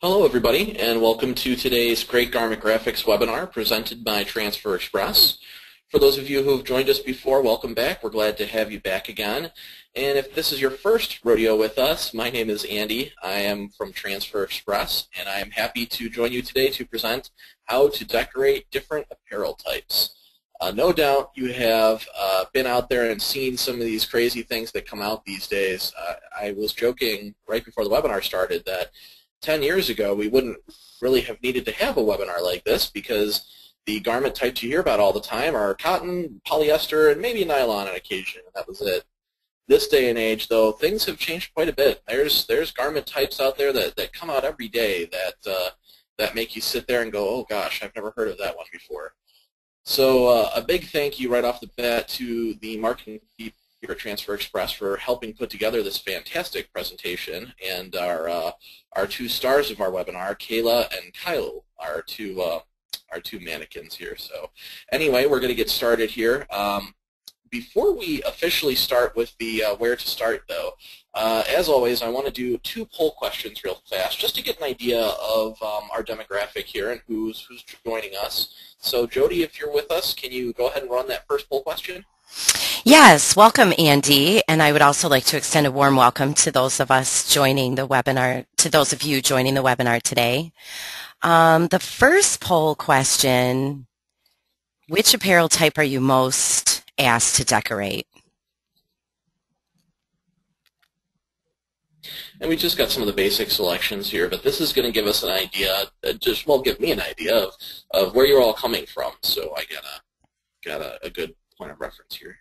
Hello everybody and welcome to today's Great Garment Graphics webinar presented by Transfer Express. For those of you who have joined us before, welcome back. We're glad to have you back again. And if this is your first rodeo with us, my name is Andy. I am from Transfer Express and I am happy to join you today to present how to decorate different apparel types. Uh, no doubt you have uh, been out there and seen some of these crazy things that come out these days. Uh, I was joking right before the webinar started that 10 years ago, we wouldn't really have needed to have a webinar like this because the garment types you hear about all the time are cotton, polyester, and maybe nylon on occasion, and that was it. This day and age, though, things have changed quite a bit. There's there's garment types out there that, that come out every day that uh, that make you sit there and go, oh gosh, I've never heard of that one before. So uh, a big thank you right off the bat to the marketing people here at Transfer Express for helping put together this fantastic presentation. And our uh, our two stars of our webinar, Kayla and Kyle, are two uh, our two mannequins here. So anyway, we're going to get started here. Um, before we officially start with the uh, where to start, though, uh, as always, I want to do two poll questions real fast, just to get an idea of um, our demographic here and who's who's joining us. So, Jody, if you're with us, can you go ahead and run that first poll question? Yes, welcome Andy, and I would also like to extend a warm welcome to those of us joining the webinar, to those of you joining the webinar today. Um, the first poll question, which apparel type are you most asked to decorate? And we just got some of the basic selections here, but this is going to give us an idea, uh, just well, give me an idea of, of where you're all coming from. So I got a got a, a good point of reference here.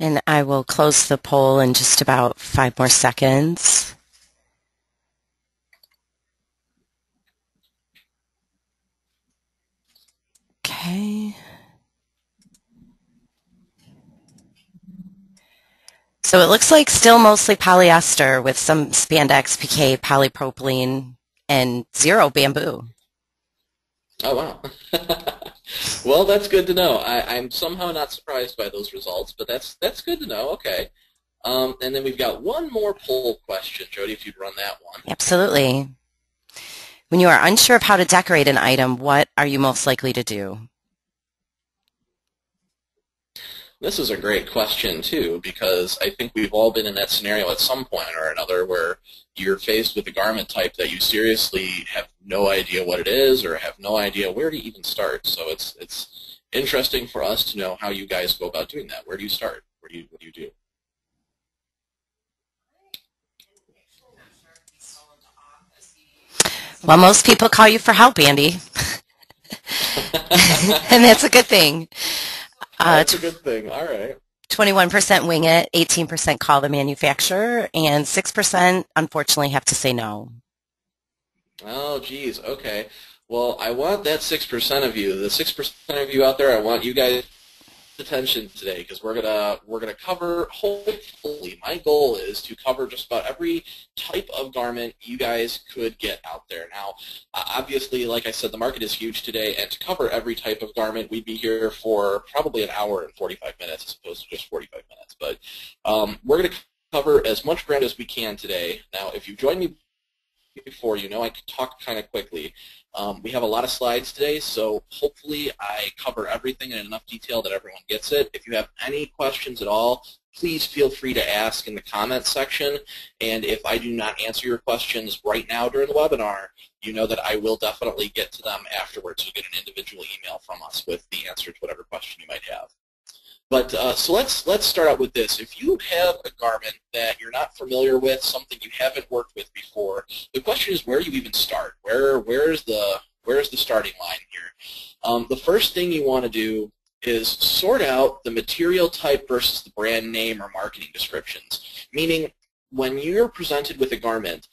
And I will close the poll in just about five more seconds. Okay. So it looks like still mostly polyester with some spandex, piqué, polypropylene, and zero bamboo. Oh, wow. well, that's good to know. I, am somehow not surprised by those results, but that's that's good to know. Okay. Um, and then we've got one more poll question, Jody, if you'd run that one. Absolutely. When you are unsure of how to decorate an item, what are you most likely to do? This is a great question, too, because I think we've all been in that scenario at some point or another where you're faced with a garment type that you seriously have no idea what it is or have no idea where to even start. So it's it's interesting for us to know how you guys go about doing that. Where do you start? Where do you, what do you do? Well, most people call you for help, Andy. and that's a good thing. Uh, That's a good thing. All right. 21% wing it, 18% call the manufacturer, and 6% unfortunately have to say no. Oh, geez. Okay. Well, I want that 6% of you. The 6% of you out there, I want you guys attention today because we're gonna we're gonna cover hopefully my goal is to cover just about every type of garment you guys could get out there now obviously like I said the market is huge today and to cover every type of garment we'd be here for probably an hour and 45 minutes as opposed to just 45 minutes but um, we're gonna cover as much ground as we can today now if you join me before you know I talk kind of quickly um, we have a lot of slides today, so hopefully I cover everything in enough detail that everyone gets it. If you have any questions at all, please feel free to ask in the comments section. And if I do not answer your questions right now during the webinar, you know that I will definitely get to them afterwards. You'll get an individual email from us with the answer to whatever question you might have. But uh, so let's let's start out with this. If you have a garment that you're not familiar with, something you haven't worked with before, the question is where do you even start. Where where's the where's the starting line here? Um, the first thing you want to do is sort out the material type versus the brand name or marketing descriptions. Meaning, when you're presented with a garment,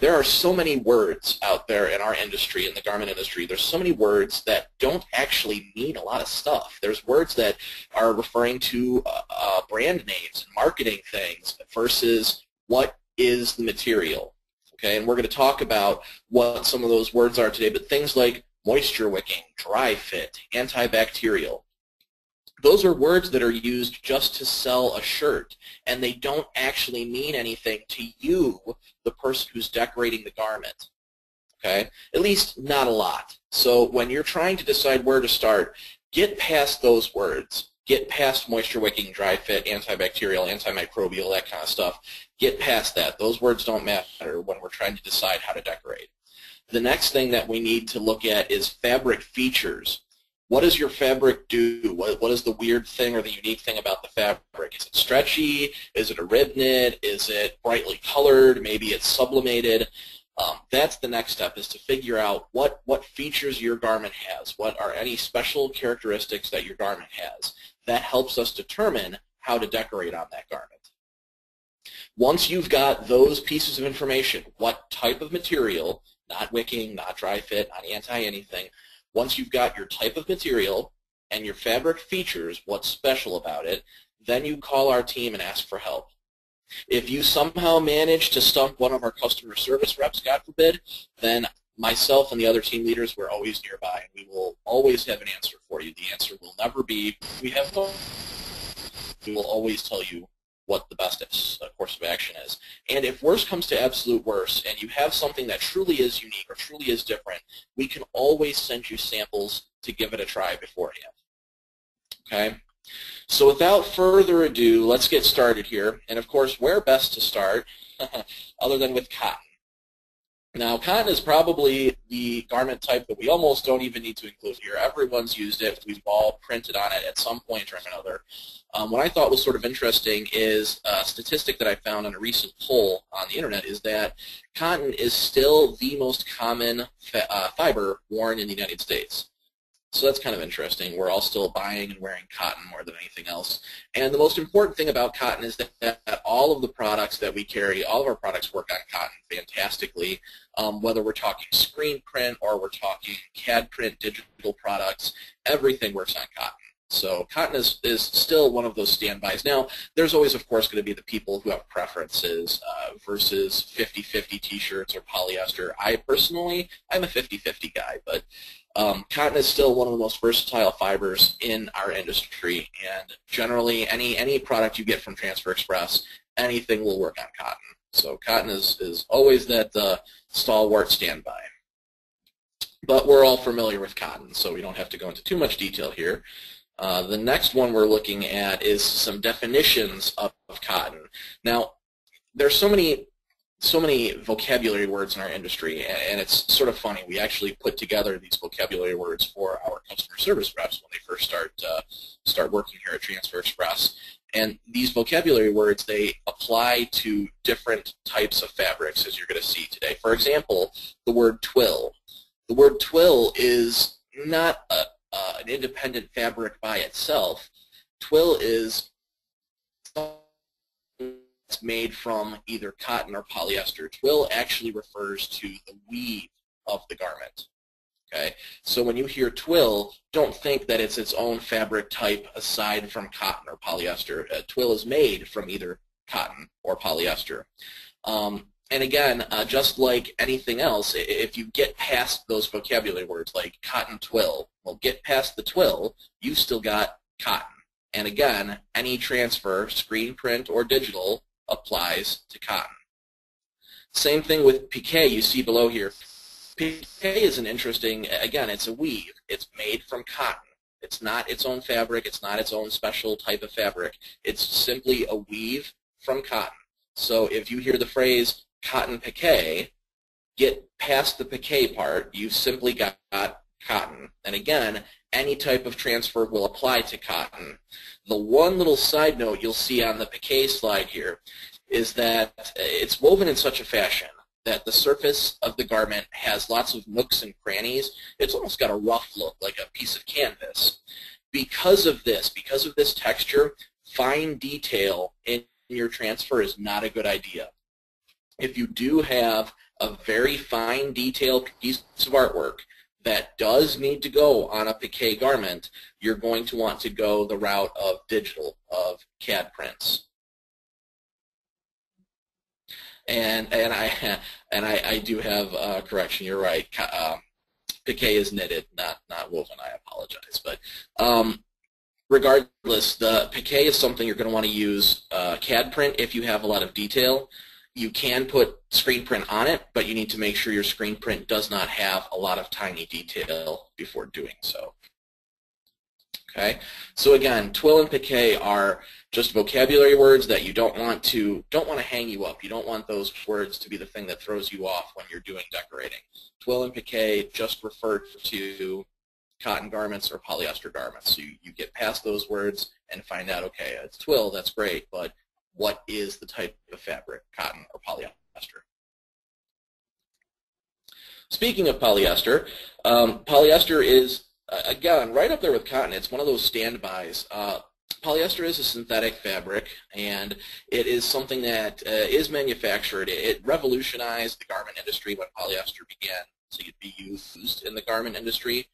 there are so many words out there in our industry, in the garment industry. There's so many words that don't actually mean a lot of stuff. There's words that are referring to uh, uh, brand names and marketing things versus what is the material. Okay, and we're going to talk about what some of those words are today, but things like moisture wicking, dry fit, antibacterial. Those are words that are used just to sell a shirt, and they don't actually mean anything to you, the person who's decorating the garment. Okay? At least not a lot. So when you're trying to decide where to start, get past those words. Get past moisture wicking, dry fit, antibacterial, antimicrobial, that kind of stuff. Get past that. Those words don't matter when we're trying to decide how to decorate. The next thing that we need to look at is fabric features. What does your fabric do? What, what is the weird thing or the unique thing about the fabric? Is it stretchy? Is it a rib knit? Is it brightly colored? Maybe it's sublimated. Um, that's the next step is to figure out what, what features your garment has. What are any special characteristics that your garment has? That helps us determine how to decorate on that garment. Once you've got those pieces of information, what type of material, not wicking, not dry fit, not anti-anything, once you've got your type of material and your fabric features, what's special about it, then you call our team and ask for help. If you somehow manage to stump one of our customer service reps, God forbid, then myself and the other team leaders, we're always nearby. And we will always have an answer for you. The answer will never be, we have no. We will always tell you what the best course of action is. And if worse comes to absolute worst, and you have something that truly is unique or truly is different, we can always send you samples to give it a try beforehand. Okay? So without further ado, let's get started here. And of course, where best to start, other than with cotton? Now, cotton is probably the garment type that we almost don't even need to include here. Everyone's used it. We've all printed on it at some point or another. Um, what I thought was sort of interesting is a statistic that I found on a recent poll on the internet is that cotton is still the most common uh, fiber worn in the United States. So that's kind of interesting. We're all still buying and wearing cotton more than anything else. And the most important thing about cotton is that, that all of the products that we carry, all of our products work on cotton fantastically, um, whether we're talking screen print or we're talking CAD print digital products, everything works on cotton. So cotton is, is still one of those standbys. Now, there's always, of course, going to be the people who have preferences uh, versus 50-50 t-shirts or polyester. I personally, I'm a 50-50 guy, but um, cotton is still one of the most versatile fibers in our industry, and generally any any product you get from Transfer Express, anything will work on cotton. So cotton is, is always that uh, stalwart standby. But we're all familiar with cotton, so we don't have to go into too much detail here. Uh, the next one we're looking at is some definitions of, of cotton. Now, there's so many so many vocabulary words in our industry, and it's sort of funny. We actually put together these vocabulary words for our customer service reps when they first start uh, start working here at Transfer Express. And these vocabulary words, they apply to different types of fabrics, as you're going to see today. For example, the word twill. The word twill is not a, uh, an independent fabric by itself. Twill is it's made from either cotton or polyester. Twill actually refers to the weave of the garment. Okay, so when you hear twill, don't think that it's its own fabric type aside from cotton or polyester. Uh, twill is made from either cotton or polyester. Um, and again, uh, just like anything else, if you get past those vocabulary words like cotton twill, well, get past the twill, you've still got cotton. And again, any transfer, screen print or digital, applies to cotton. Same thing with pique you see below here. Pique is an interesting, again, it's a weave. It's made from cotton. It's not its own fabric. It's not its own special type of fabric. It's simply a weave from cotton. So if you hear the phrase cotton pique, get past the pique part. You've simply got cotton. And again, any type of transfer will apply to cotton. The one little side note you'll see on the pique slide here is that it's woven in such a fashion that the surface of the garment has lots of nooks and crannies. It's almost got a rough look, like a piece of canvas. Because of this, because of this texture, fine detail in your transfer is not a good idea. If you do have a very fine detailed piece of artwork that does need to go on a pique garment, you're going to want to go the route of digital, of CAD prints. And and I and I, I do have a correction. You're right. Uh, pique is knitted, not not woven. I apologize, but um, regardless, the piqué is something you're going to want to use uh, CAD print if you have a lot of detail. You can put screen print on it, but you need to make sure your screen print does not have a lot of tiny detail before doing so. Okay, so again, twill and piqué are just vocabulary words that you don't want to don't want to hang you up. You don't want those words to be the thing that throws you off when you're doing decorating. Twill and piqué just refer to cotton garments or polyester garments. So you, you get past those words and find out, okay, it's twill, that's great, but what is the type of fabric, cotton or polyester? Speaking of polyester, um, polyester is, uh, again, right up there with cotton. It's one of those standbys. Uh, polyester is a synthetic fabric, and it is something that uh, is manufactured. It revolutionized the garment industry when polyester began to be used in the garment industry.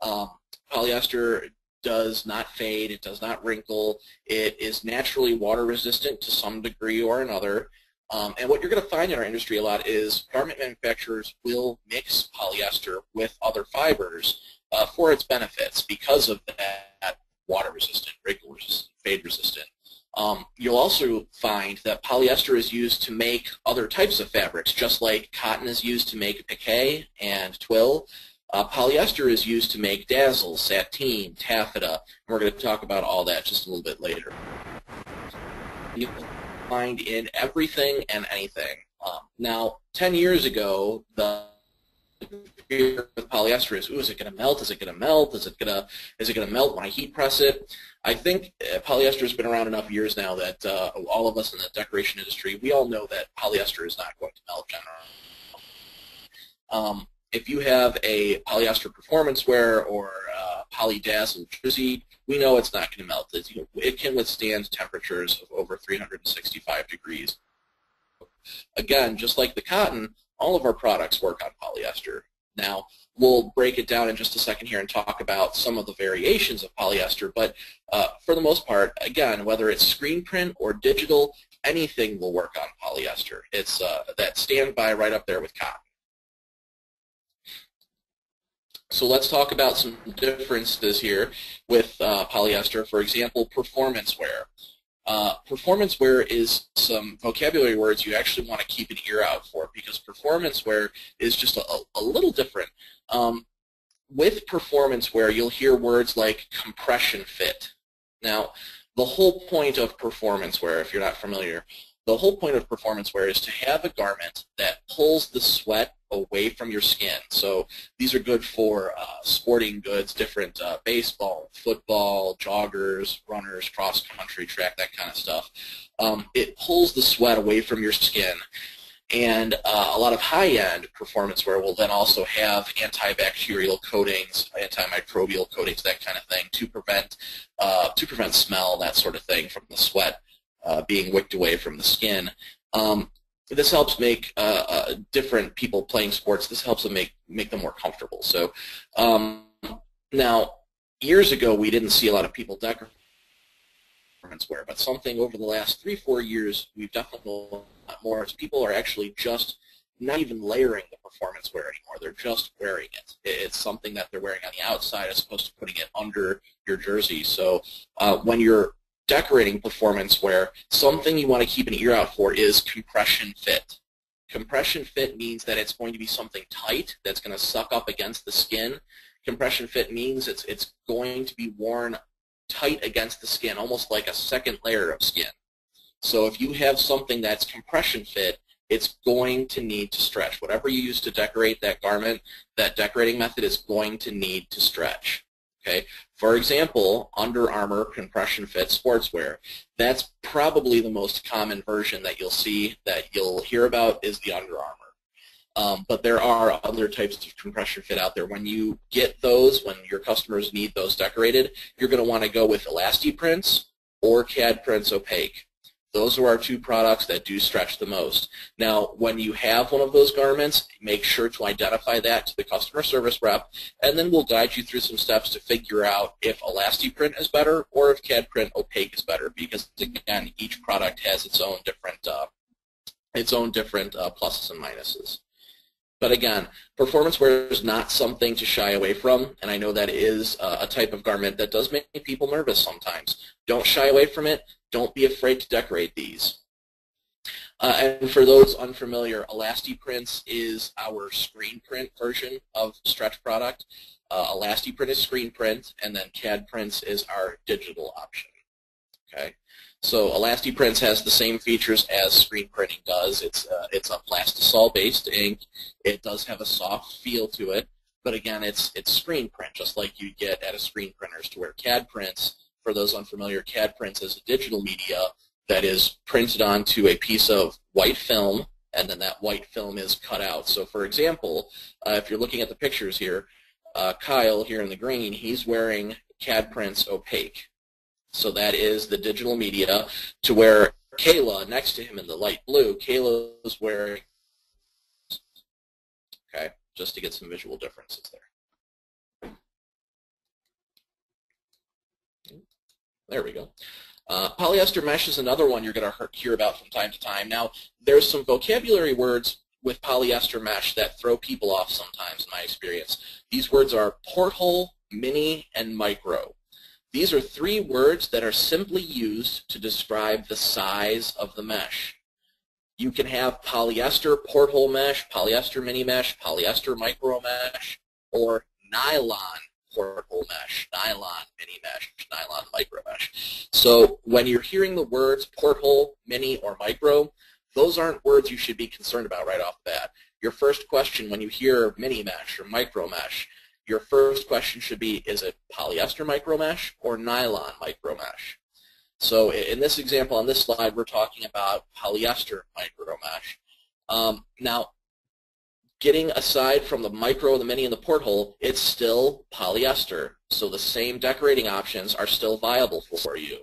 Um, polyester does not fade, it does not wrinkle, it is naturally water resistant to some degree or another. Um, and what you're going to find in our industry a lot is garment manufacturers will mix polyester with other fibers uh, for its benefits because of that water resistant, wrinkle resistant, fade resistant. Um, you'll also find that polyester is used to make other types of fabrics, just like cotton is used to make piqué and twill. Uh, polyester is used to make dazzle, sateen, taffeta, and we're going to talk about all that just a little bit later. You can find in everything and anything. Um, now, 10 years ago, the fear with polyester is, ooh, is it going to melt? Is it going to melt? Is it going to is it going to melt when I heat press it? I think uh, polyester has been around enough years now that uh, all of us in the decoration industry, we all know that polyester is not going to melt generally. Um, if you have a polyester performance wear or uh, polydazzle jersey, we know it's not going to melt. You know, it can withstand temperatures of over 365 degrees. Again, just like the cotton, all of our products work on polyester. Now, we'll break it down in just a second here and talk about some of the variations of polyester, but uh, for the most part, again, whether it's screen print or digital, anything will work on polyester. It's uh, that standby right up there with cotton. So let's talk about some differences here with uh, polyester. For example, performance wear. Uh, performance wear is some vocabulary words you actually want to keep an ear out for because performance wear is just a, a little different. Um, with performance wear, you'll hear words like compression fit. Now, the whole point of performance wear, if you're not familiar, the whole point of performance wear is to have a garment that pulls the sweat away from your skin. So these are good for uh, sporting goods, different uh, baseball, football, joggers, runners, cross country, track, that kind of stuff. Um, it pulls the sweat away from your skin. And uh, a lot of high-end performance wear will then also have antibacterial coatings, antimicrobial coatings, that kind of thing, to prevent uh, to prevent smell, that sort of thing, from the sweat uh, being wicked away from the skin. Um, this helps make uh, uh, different people playing sports. This helps them make make them more comfortable. So um, now, years ago, we didn't see a lot of people decorate wear, but something over the last three four years, we've definitely a lot more. As people are actually just not even layering the performance wear anymore. They're just wearing it. It's something that they're wearing on the outside as opposed to putting it under your jersey. So uh, when you're decorating performance wear something you want to keep an ear out for is compression fit. Compression fit means that it's going to be something tight that's going to suck up against the skin. Compression fit means it's, it's going to be worn tight against the skin, almost like a second layer of skin. So if you have something that's compression fit, it's going to need to stretch. Whatever you use to decorate that garment, that decorating method is going to need to stretch. Okay, for example, Under Armour compression fit sportswear. That's probably the most common version that you'll see that you'll hear about is the Under Armour. Um, but there are other types of compression fit out there. When you get those, when your customers need those decorated, you're going to want to go with Elastiprints or CAD Prints Opaque. Those are our two products that do stretch the most. Now, when you have one of those garments, make sure to identify that to the customer service rep, and then we'll guide you through some steps to figure out if Elastiprint is better or if CAD Print Opaque is better, because again, each product has its own different uh, its own different uh, pluses and minuses. But again, performance wear is not something to shy away from, and I know that is a type of garment that does make people nervous sometimes. Don't shy away from it. Don't be afraid to decorate these. Uh, and for those unfamiliar, ElastiPrints is our screen print version of stretch product. Uh, ElastiPrint is screen print, and then CAD Prints is our digital option. Okay, so ElastiPrints has the same features as screen printing does. It's uh, it's a plastisol-based ink. It does have a soft feel to it, but again, it's it's screen print, just like you get at a screen printers. To where CAD Prints, for those unfamiliar, CAD Prints is a digital media that is printed onto a piece of white film, and then that white film is cut out. So, for example, uh, if you're looking at the pictures here, uh, Kyle here in the green, he's wearing CAD Prints Opaque. So that is the digital media to where Kayla, next to him in the light blue, Kayla is wearing, okay, just to get some visual differences there. There we go. Uh, polyester mesh is another one you're going to hear about from time to time. Now, there's some vocabulary words with polyester mesh that throw people off sometimes in my experience. These words are porthole, mini, and micro. These are three words that are simply used to describe the size of the mesh. You can have polyester porthole mesh, polyester mini mesh, polyester micro mesh, or nylon porthole mesh, nylon mini mesh, nylon micro mesh. So when you're hearing the words porthole, mini, or micro, those aren't words you should be concerned about right off the bat. Your first question when you hear mini mesh or micro mesh, your first question should be, is it polyester micro mesh or nylon micro mesh? So in this example on this slide, we're talking about polyester micro mesh. Um, now, getting aside from the micro, the mini, and the porthole, it's still polyester. So the same decorating options are still viable for you.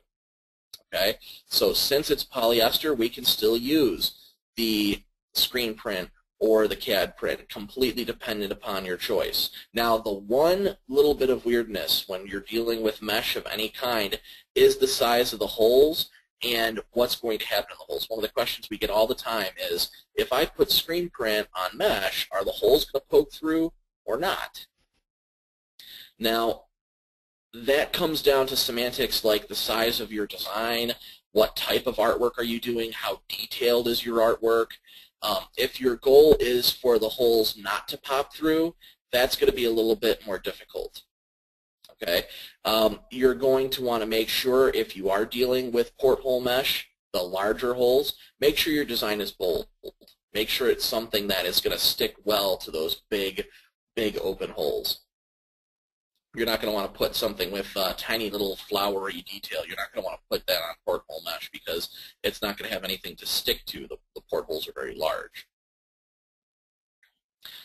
Okay, so since it's polyester, we can still use the screen print or the CAD print, completely dependent upon your choice. Now, the one little bit of weirdness when you're dealing with mesh of any kind is the size of the holes and what's going to happen in the holes. One of the questions we get all the time is, if I put screen print on mesh, are the holes going to poke through or not? Now, that comes down to semantics like the size of your design, what type of artwork are you doing, how detailed is your artwork. Um, if your goal is for the holes not to pop through, that's going to be a little bit more difficult. Okay, um, you're going to want to make sure if you are dealing with porthole mesh, the larger holes, make sure your design is bold. Make sure it's something that is going to stick well to those big, big open holes. You're not going to want to put something with uh, tiny little flowery detail. You're not going to want to put that on porthole mesh because it's not going to have anything to stick to. The, the portholes are very large.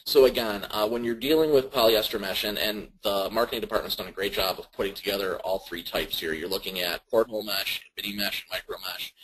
So again, uh, when you're dealing with polyester mesh, and, and the marketing department's done a great job of putting together all three types here. You're looking at porthole mesh, mini mesh, and micro mesh.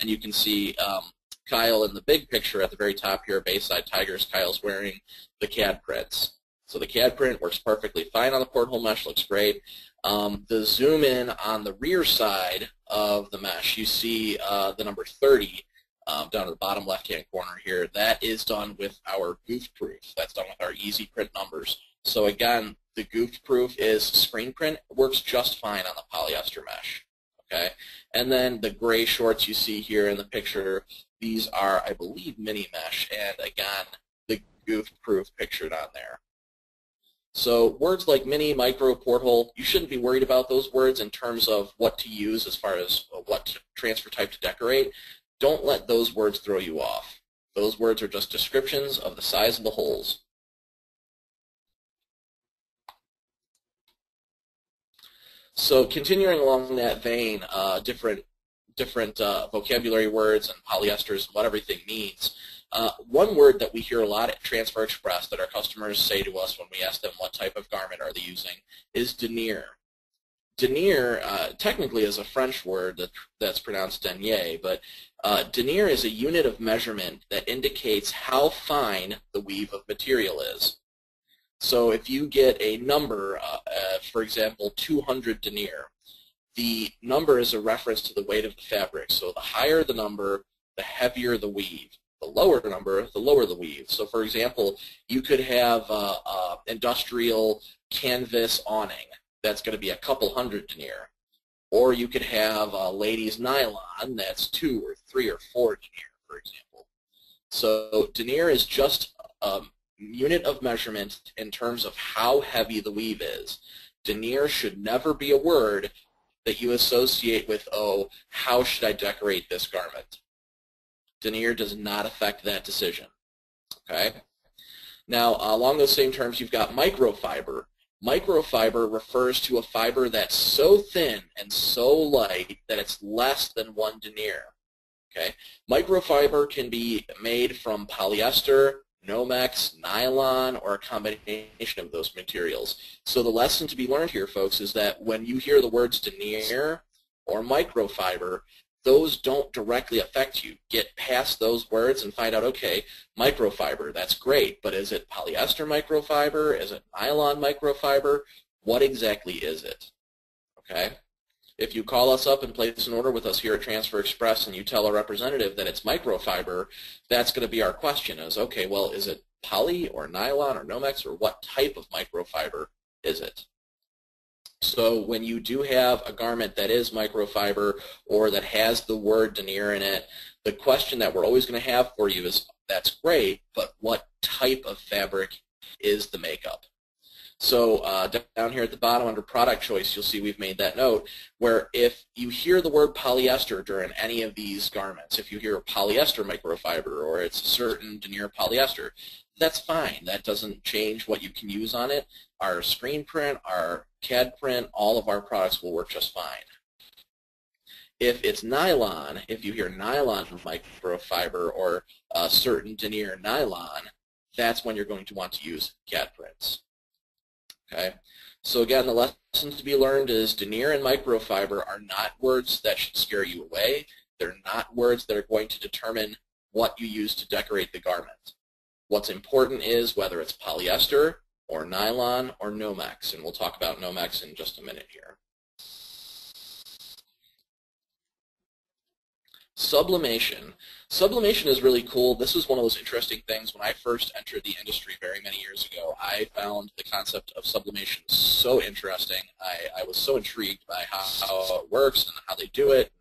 And you can see um, Kyle in the big picture at the very top here, Bayside Tigers. Kyle's wearing the CAD prints. So the CAD print works perfectly fine on the porthole mesh, looks great. Um, the zoom in on the rear side of the mesh, you see uh, the number 30 um, down at the bottom left-hand corner here. That is done with our goof proof. That's done with our easy print numbers. So again, the goof proof is screen print. It works just fine on the polyester mesh. Okay, and then the gray shorts you see here in the picture, these are, I believe, mini mesh, and again, the goof proof pictured on there. So words like mini, micro, porthole, you shouldn't be worried about those words in terms of what to use as far as what transfer type to decorate. Don't let those words throw you off. Those words are just descriptions of the size of the holes. So continuing along that vein, uh, different different uh, vocabulary words and polyesters and what everything means. Uh, one word that we hear a lot at Transfer Express that our customers say to us when we ask them what type of garment are they using is denier denier uh, technically is a French word that, that's pronounced denier, but uh, denier is a unit of measurement that indicates how fine the weave of material is. So if you get a number, uh, uh for example, 200 denier, the number is a reference to the weight of the fabric. So the higher the number, the heavier the weave. The lower number, the lower the weave. So for example, you could have industrial canvas awning. That's going to be a couple hundred denier. Or you could have a ladies nylon that's two or three or four denier, for example. So denier is just a unit of measurement in terms of how heavy the weave is. Denier should never be a word that you associate with, oh, how should I decorate this garment? Denier does not affect that decision. Okay? Now, along those same terms, you've got microfiber. Microfiber refers to a fiber that's so thin and so light that it's less than one denier. Okay? Microfiber can be made from polyester, Nomex, nylon, or a combination of those materials. So the lesson to be learned here, folks, is that when you hear the words denier or microfiber, those don't directly affect you. Get past those words and find out, okay, microfiber, that's great, but is it polyester microfiber? Is it nylon microfiber? What exactly is it? Okay? If you call us up and place an order with us here at Transfer Express and you tell a representative that it's microfiber, that's going to be our question is, okay, well, is it poly or nylon or Nomex or what type of microfiber is it? So when you do have a garment that is microfiber or that has the word denier in it, the question that we're always going to have for you is, that's great, but what type of fabric is the makeup? So uh, down here at the bottom under product choice, you'll see we've made that note where if you hear the word polyester during any of these garments, if you hear polyester microfiber or it's a certain denier polyester, that's fine. That doesn't change what you can use on it. Our screen print, our CAD print, all of our products will work just fine. If it's nylon, if you hear nylon microfiber or a certain denier nylon, that's when you're going to want to use CAD prints. Okay. So again, the lesson to be learned is denier and microfiber are not words that should scare you away. They're not words that are going to determine what you use to decorate the garment. What's important is whether it's polyester or nylon or Nomex, and we'll talk about Nomex in just a minute here. Sublimation. Sublimation is really cool. This is one of those interesting things when I first entered the industry very many years ago. I found the concept of sublimation so interesting. I, I was so intrigued by how, how, it works and how they do it.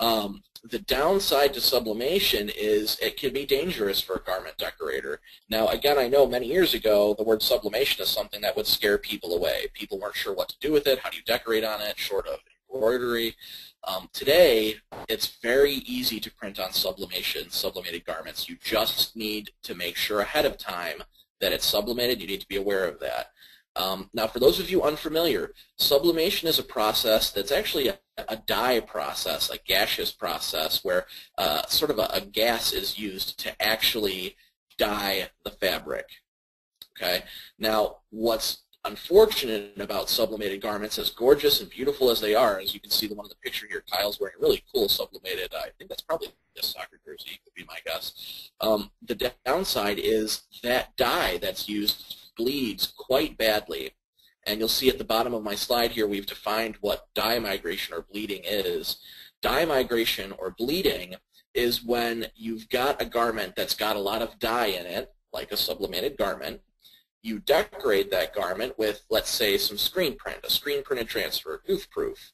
Um, the downside to sublimation is it can be dangerous for a garment decorator. Now, again, I know many years ago the word sublimation is something that would scare people away. People weren't sure what to do with it. How do you decorate on it, short of embroidery? Um, today, it's very easy to print on sublimation, sublimated garments. You just need to make sure ahead of time that it's sublimated. You need to be aware of that. Um, now, for those of you unfamiliar, sublimation is a process that's actually a, a dye process, a gaseous process, where uh, sort of a, a gas is used to actually dye the fabric. Okay. Now, what's unfortunate about sublimated garments, as gorgeous and beautiful as they are, as you can see the one in the picture here, Kyle's wearing a really cool sublimated, I think that's probably a soccer jersey, would be my guess. Um, the downside is that dye that's used bleeds quite badly. And you'll see at the bottom of my slide here, we've defined what dye migration or bleeding is. Dye migration or bleeding is when you've got a garment that's got a lot of dye in it, like a sublimated garment, you decorate that garment with, let's say, some screen print, a screen printed transfer, goof proof.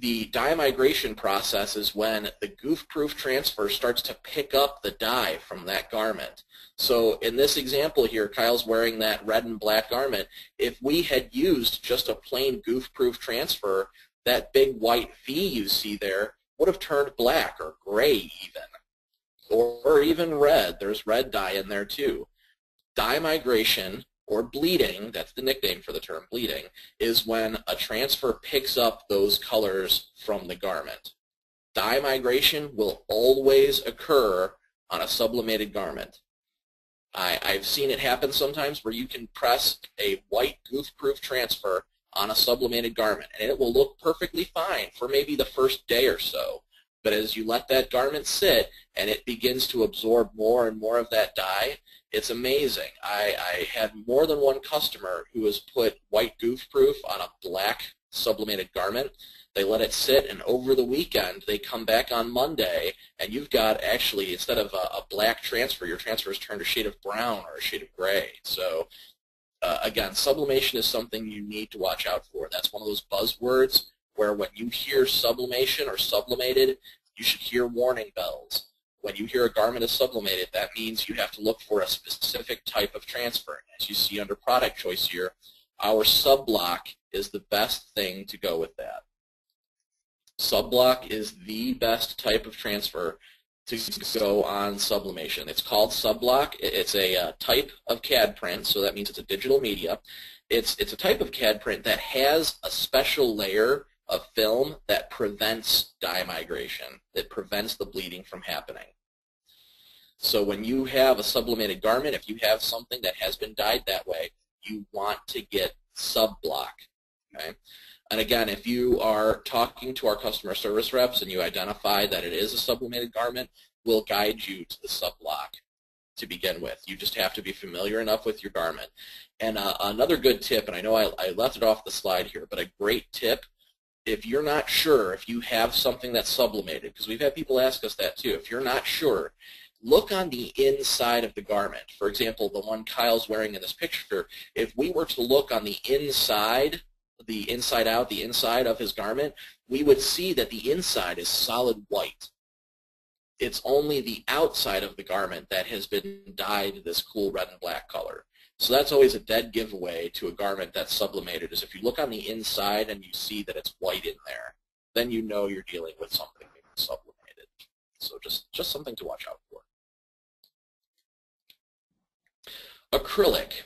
The dye migration process is when the goof proof transfer starts to pick up the dye from that garment. So in this example here, Kyle's wearing that red and black garment. If we had used just a plain goof proof transfer, that big white V you see there would have turned black or gray even, or, or even red. There's red dye in there too. Dye migration or bleeding, that's the nickname for the term bleeding, is when a transfer picks up those colors from the garment. Dye migration will always occur on a sublimated garment. I, I've seen it happen sometimes where you can press a white goof-proof transfer on a sublimated garment, and it will look perfectly fine for maybe the first day or so. But as you let that garment sit and it begins to absorb more and more of that dye, it's amazing. I, I had more than one customer who has put white goof proof on a black sublimated garment. They let it sit, and over the weekend, they come back on Monday, and you've got actually, instead of a, a black transfer, your transfer is turned a shade of brown or a shade of gray. So uh, again, sublimation is something you need to watch out for. That's one of those buzzwords where when you hear sublimation or sublimated, you should hear warning bells. When you hear a garment is sublimated, that means you have to look for a specific type of transfer. As you see under product choice here, our subblock is the best thing to go with that. Subblock is the best type of transfer to go on sublimation. It's called subblock. It's a uh, type of CAD print, so that means it's a digital media. It's, it's a type of CAD print that has a special layer of film that prevents dye migration. that prevents the bleeding from happening. So when you have a sublimated garment, if you have something that has been dyed that way, you want to get subblock. Okay? And again, if you are talking to our customer service reps and you identify that it is a sublimated garment, we'll guide you to the subblock to begin with. You just have to be familiar enough with your garment. And uh, another good tip, and I know I, I left it off the slide here, but a great tip if you're not sure if you have something that's sublimated, because we've had people ask us that too, if you're not sure, look on the inside of the garment. For example, the one Kyle's wearing in this picture, if we were to look on the inside, the inside out, the inside of his garment, we would see that the inside is solid white. It's only the outside of the garment that has been dyed this cool red and black color. So that's always a dead giveaway to a garment that's sublimated is if you look on the inside and you see that it's white in there, then you know you're dealing with something sublimated. So just, just something to watch out for. Acrylic.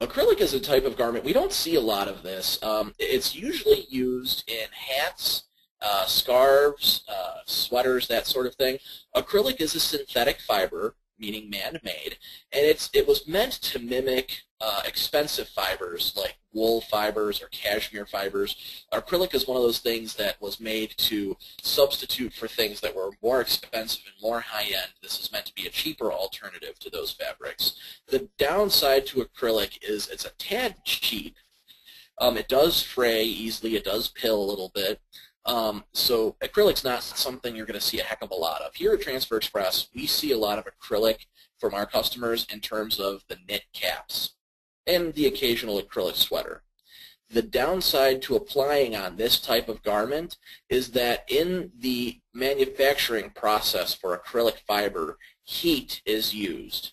Acrylic is a type of garment. We don't see a lot of this. Um, it's usually used in hats, uh, scarves, uh, sweaters, that sort of thing. Acrylic is a synthetic fiber meaning man-made, and it's it was meant to mimic uh, expensive fibers like wool fibers or cashmere fibers. Acrylic is one of those things that was made to substitute for things that were more expensive and more high-end. This is meant to be a cheaper alternative to those fabrics. The downside to acrylic is it's a tad cheap. Um, it does fray easily. It does pill a little bit. Um, so acrylic's not something you're going to see a heck of a lot of. Here at Transfer Express, we see a lot of acrylic from our customers in terms of the knit caps and the occasional acrylic sweater. The downside to applying on this type of garment is that in the manufacturing process for acrylic fiber, heat is used.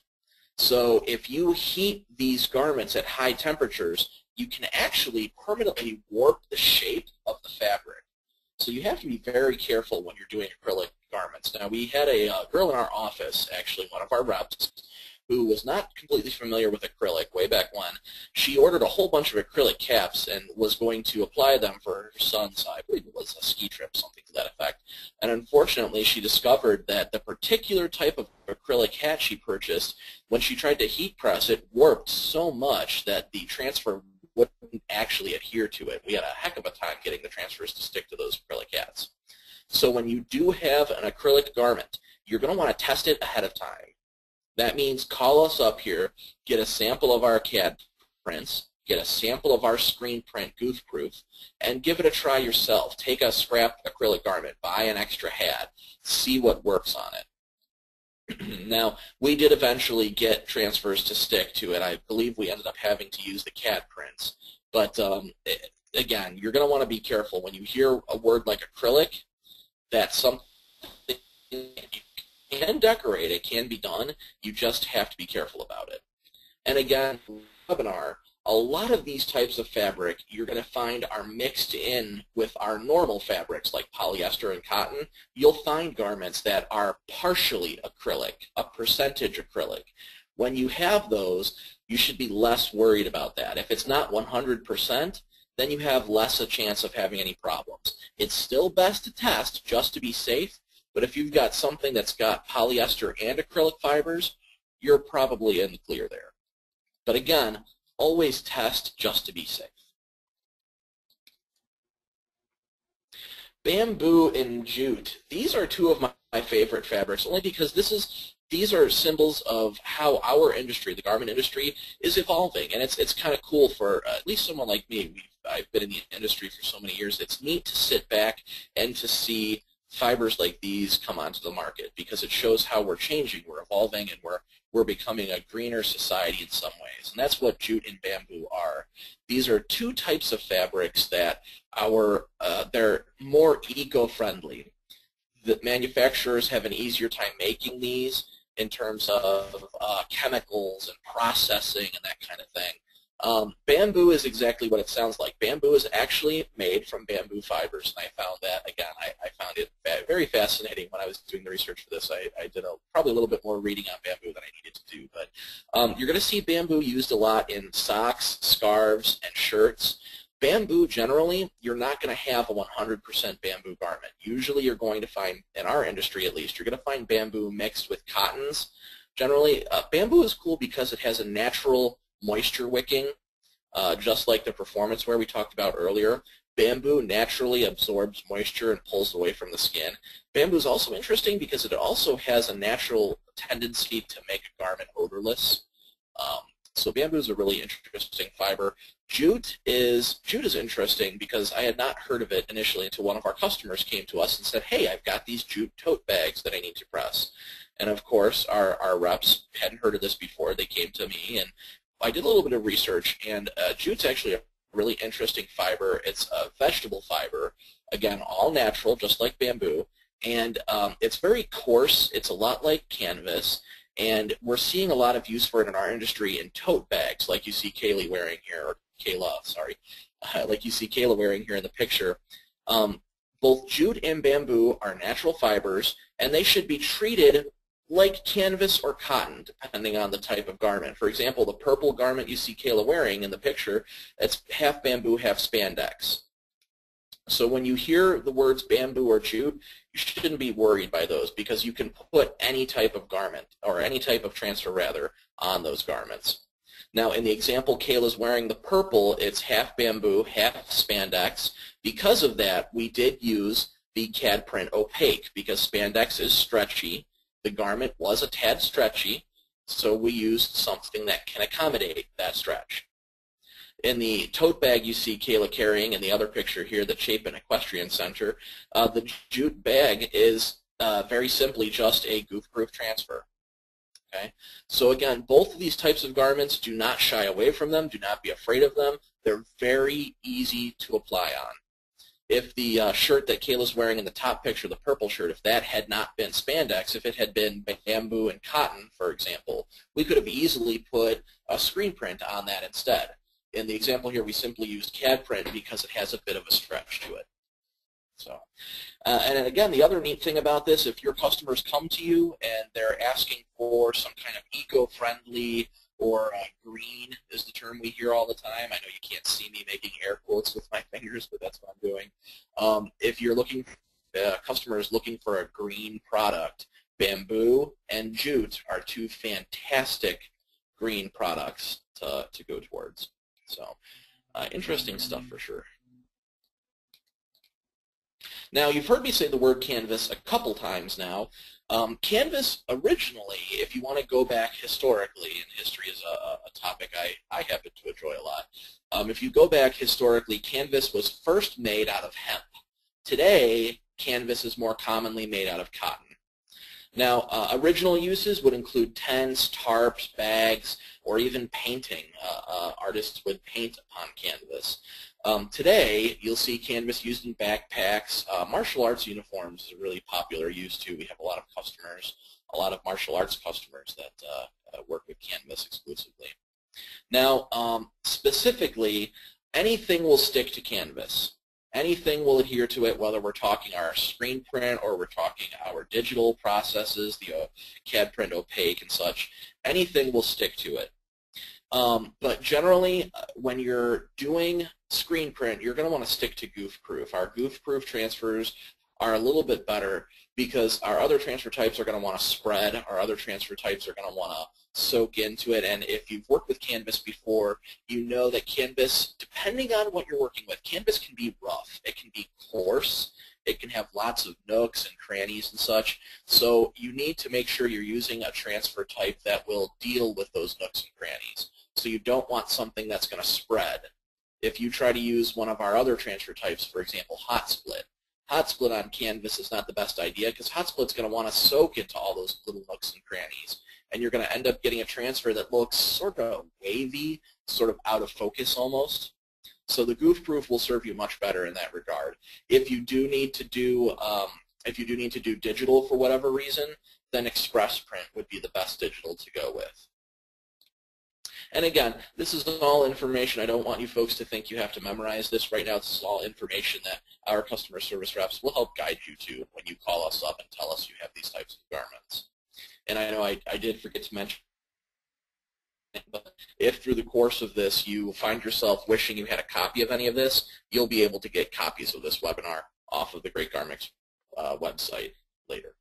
So if you heat these garments at high temperatures, you can actually permanently warp the shape of the fabric. So you have to be very careful when you're doing acrylic garments. Now, we had a uh, girl in our office, actually, one of our reps, who was not completely familiar with acrylic way back when. She ordered a whole bunch of acrylic caps and was going to apply them for her son's, I believe it was a ski trip, something to that effect. And unfortunately, she discovered that the particular type of acrylic hat she purchased, when she tried to heat press, it warped so much that the transfer wouldn't actually adhere to it. We had a heck of a time getting the transfers to stick to those acrylic hats. So when you do have an acrylic garment, you're going to want to test it ahead of time. That means call us up here, get a sample of our CAD prints, get a sample of our screen print goof proof, and give it a try yourself. Take a scrap acrylic garment, buy an extra hat, see what works on it. now, we did eventually get transfers to stick to it. I believe we ended up having to use the CAD prints. But um, it, again, you're going to want to be careful. When you hear a word like acrylic, that's something you can decorate. It can be done. You just have to be careful about it. And again, webinar, a lot of these types of fabric you're going to find are mixed in with our normal fabrics like polyester and cotton. You'll find garments that are partially acrylic, a percentage acrylic. When you have those, you should be less worried about that. If it's not 100%, then you have less a chance of having any problems. It's still best to test just to be safe, but if you've got something that's got polyester and acrylic fibers, you're probably in the clear there. But again, always test just to be safe. Bamboo and jute. These are two of my, my favorite fabrics, only because this is these are symbols of how our industry, the garment industry, is evolving, and it's it's kind of cool for uh, at least someone like me. We've I've been in the industry for so many years, it's neat to sit back and to see fibers like these come onto the market because it shows how we're changing, we're evolving, and we're we're becoming a greener society in some ways. And that's what jute and bamboo are. These are two types of fabrics that our uh, they're more eco-friendly. The manufacturers have an easier time making these in terms of uh, chemicals and processing and that kind of thing. Um, bamboo is exactly what it sounds like. Bamboo is actually made from bamboo fibers, and I found that, again, I, I found it very fascinating when I was doing the research for this. I, I, did a, probably a little bit more reading on bamboo than I needed to do, but um, you're going to see bamboo used a lot in socks, scarves, and shirts. Bamboo, generally, you're not going to have a 100% bamboo garment. Usually you're going to find, in our industry at least, you're going to find bamboo mixed with cottons. Generally, uh, bamboo is cool because it has a natural moisture wicking, uh, just like the performance wear we talked about earlier. Bamboo naturally absorbs moisture and pulls away from the skin. Bamboo is also interesting because it also has a natural tendency to make a garment odorless. Um, so bamboo is a really interesting fiber. Jute is jute is interesting because I had not heard of it initially until one of our customers came to us and said, "Hey, I've got these jute tote bags that I need to press." And of course, our, our reps hadn't heard of this before. They came to me and I did a little bit of research, and uh, jute's actually a really interesting fiber. It's a vegetable fiber, again, all natural, just like bamboo, and um, it's very coarse. It's a lot like canvas, and we're seeing a lot of use for it in our industry in tote bags, like you see Kaylee wearing here, or Kayla, sorry, uh, like you see Kayla wearing here in the picture. Um, both jute and bamboo are natural fibers, and they should be treated like canvas or cotton, depending on the type of garment. For example, the purple garment you see Kayla wearing in the picture, it's half bamboo, half spandex. So when you hear the words bamboo or jute, you shouldn't be worried by those because you can put any type of garment, or any type of transfer rather, on those garments. Now in the example Kayla's wearing the purple, it's half bamboo, half spandex. Because of that, we did use the CAD print opaque because spandex is stretchy the garment was a tad stretchy, so we used something that can accommodate that stretch. In the tote bag you see Kayla carrying in the other picture here, the Chapin Equestrian Center, uh, the jute bag is uh, very simply just a goof-proof transfer. Okay, so again, both of these types of garments, do not shy away from them, do not be afraid of them. They're very easy to apply on if the uh, shirt that Kayla's wearing in the top picture, the purple shirt, if that had not been spandex, if it had been bamboo and cotton, for example, we could have easily put a screen print on that instead. In the example here, we simply used CAD print because it has a bit of a stretch to it. So, uh, and again, the other neat thing about this, if your customers come to you and they're asking for some kind of eco-friendly or uh, green is the term we hear all the time. I know you can't see me making air quotes with my fingers, but that's what I'm doing. Um, if you're looking, uh, customers looking for a green product, bamboo and jute are two fantastic green products to, to go towards. So uh, interesting stuff for sure. Now, you've heard me say the word canvas a couple times now. Um, Canvas originally, if you want to go back historically, and history is a, a topic I, I happen to enjoy a lot, um, if you go back historically, Canvas was first made out of hemp. Today, Canvas is more commonly made out of cotton. Now, uh, original uses would include tents, tarps, bags, or even painting. Uh, uh, artists would paint upon canvas. Um, today, you'll see canvas used in backpacks. Uh, martial arts uniforms is a really popular use too. We have a lot of customers, a lot of martial arts customers that uh, uh, work with canvas exclusively. Now, um, specifically, anything will stick to canvas. Anything will adhere to it, whether we're talking our screen print or we're talking our digital processes, the uh, CAD print opaque and such. Anything will stick to it. Um, but generally, uh, when you're doing screen print, you're going to want to stick to goof-proof. Our goof-proof transfers are a little bit better because our other transfer types are going to want to spread. Our other transfer types are going to want to soak into it. And if you've worked with Canvas before, you know that Canvas, depending on what you're working with, Canvas can be rough. It can be coarse. It can have lots of nooks and crannies and such. So you need to make sure you're using a transfer type that will deal with those nooks and crannies. So you don't want something that's going to spread. If you try to use one of our other transfer types, for example, hot split, hot split on canvas is not the best idea because hot split's going to want to soak into all those little nooks and crannies. And you're going to end up getting a transfer that looks sort of wavy, sort of out of focus almost. So the goof proof will serve you much better in that regard. If you do need to do um, if you do need to do digital for whatever reason, then Express Print would be the best digital to go with. And again, this is all information. I don't want you folks to think you have to memorize this right now. This is all information that our customer service reps will help guide you to when you call us up and tell us you have these types of garments. And I know I, I did forget to mention but if through the course of this you find yourself wishing you had a copy of any of this, you'll be able to get copies of this webinar off of the Great Garments uh, website later.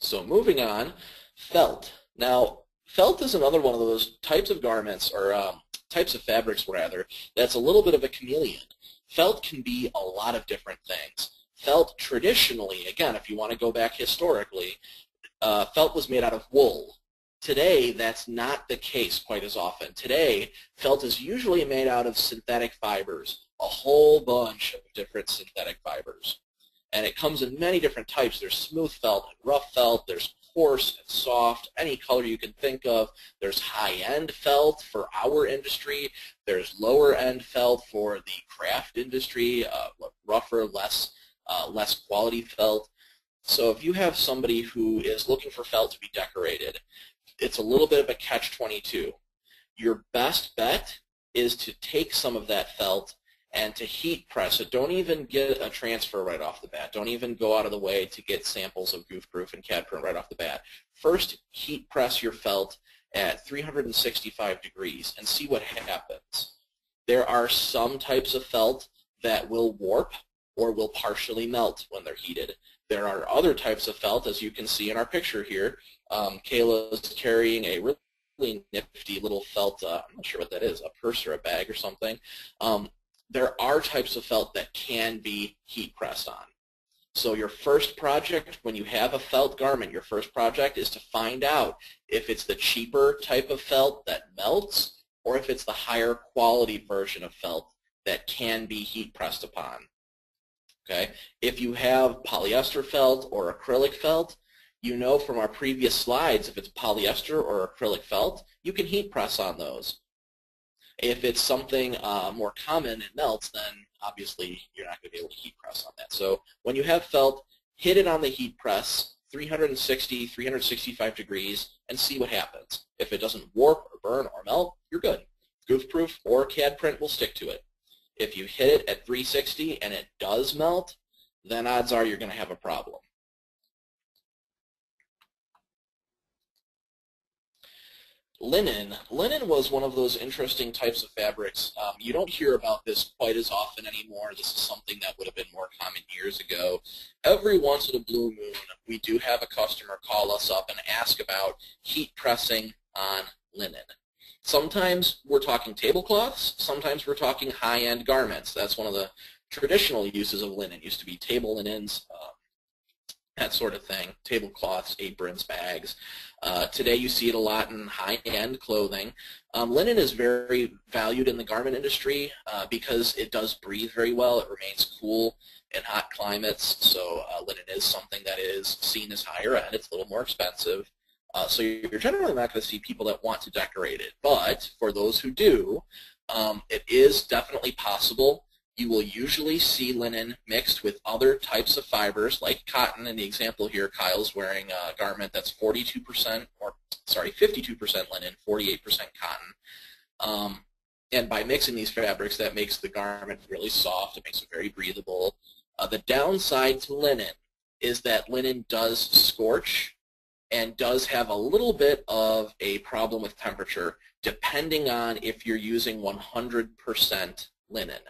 So moving on, felt. Now, felt is another one of those types of garments, or um, types of fabrics rather, that's a little bit of a chameleon. Felt can be a lot of different things. Felt traditionally, again, if you want to go back historically, uh, felt was made out of wool. Today, that's not the case quite as often. Today, felt is usually made out of synthetic fibers, a whole bunch of different synthetic fibers. And it comes in many different types. There's smooth felt and rough felt. There's coarse and soft, any color you can think of. There's high-end felt for our industry. There's lower-end felt for the craft industry, uh, rougher, less, uh, less quality felt. So if you have somebody who is looking for felt to be decorated, it's a little bit of a catch-22. Your best bet is to take some of that felt and to heat press it. Don't even get a transfer right off the bat. Don't even go out of the way to get samples of Goof Proof and CAD print right off the bat. First, heat press your felt at 365 degrees and see what happens. There are some types of felt that will warp or will partially melt when they're heated. There are other types of felt, as you can see in our picture here. Um, Kayla is carrying a really nifty little felt, uh, I'm not sure what that is, a purse or a bag or something. Um, there are types of felt that can be heat pressed on. So your first project, when you have a felt garment, your first project is to find out if it's the cheaper type of felt that melts or if it's the higher quality version of felt that can be heat pressed upon. Okay? If you have polyester felt or acrylic felt, you know from our previous slides if it's polyester or acrylic felt, you can heat press on those. If it's something uh, more common, it melts, then obviously you're not going to be able to heat press on that. So when you have felt, hit it on the heat press, 360, 365 degrees, and see what happens. If it doesn't warp or burn or melt, you're good. Goofproof or CAD print will stick to it. If you hit it at 360 and it does melt, then odds are you're going to have a problem. linen. Linen was one of those interesting types of fabrics. Um, you don't hear about this quite as often anymore. This is something that would have been more common years ago. Every once in a blue moon, we do have a customer call us up and ask about heat pressing on linen. Sometimes we're talking tablecloths. Sometimes we're talking high-end garments. That's one of the traditional uses of linen. It used to be table linens, um, that sort of thing, tablecloths, aprons, bags. Uh, today you see it a lot in high-end clothing. Um, linen is very valued in the garment industry uh, because it does breathe very well. It remains cool in hot climates, so uh, linen is something that is seen as higher end. It's a little more expensive. Uh, so you're generally not going to see people that want to decorate it. But for those who do, um, it is definitely possible you will usually see linen mixed with other types of fibers like cotton. In the example here, Kyle's wearing a garment that's 42% or sorry, 52% linen, 48% cotton. Um, and by mixing these fabrics, that makes the garment really soft. It makes it very breathable. Uh, the downside to linen is that linen does scorch and does have a little bit of a problem with temperature depending on if you're using 100% linen.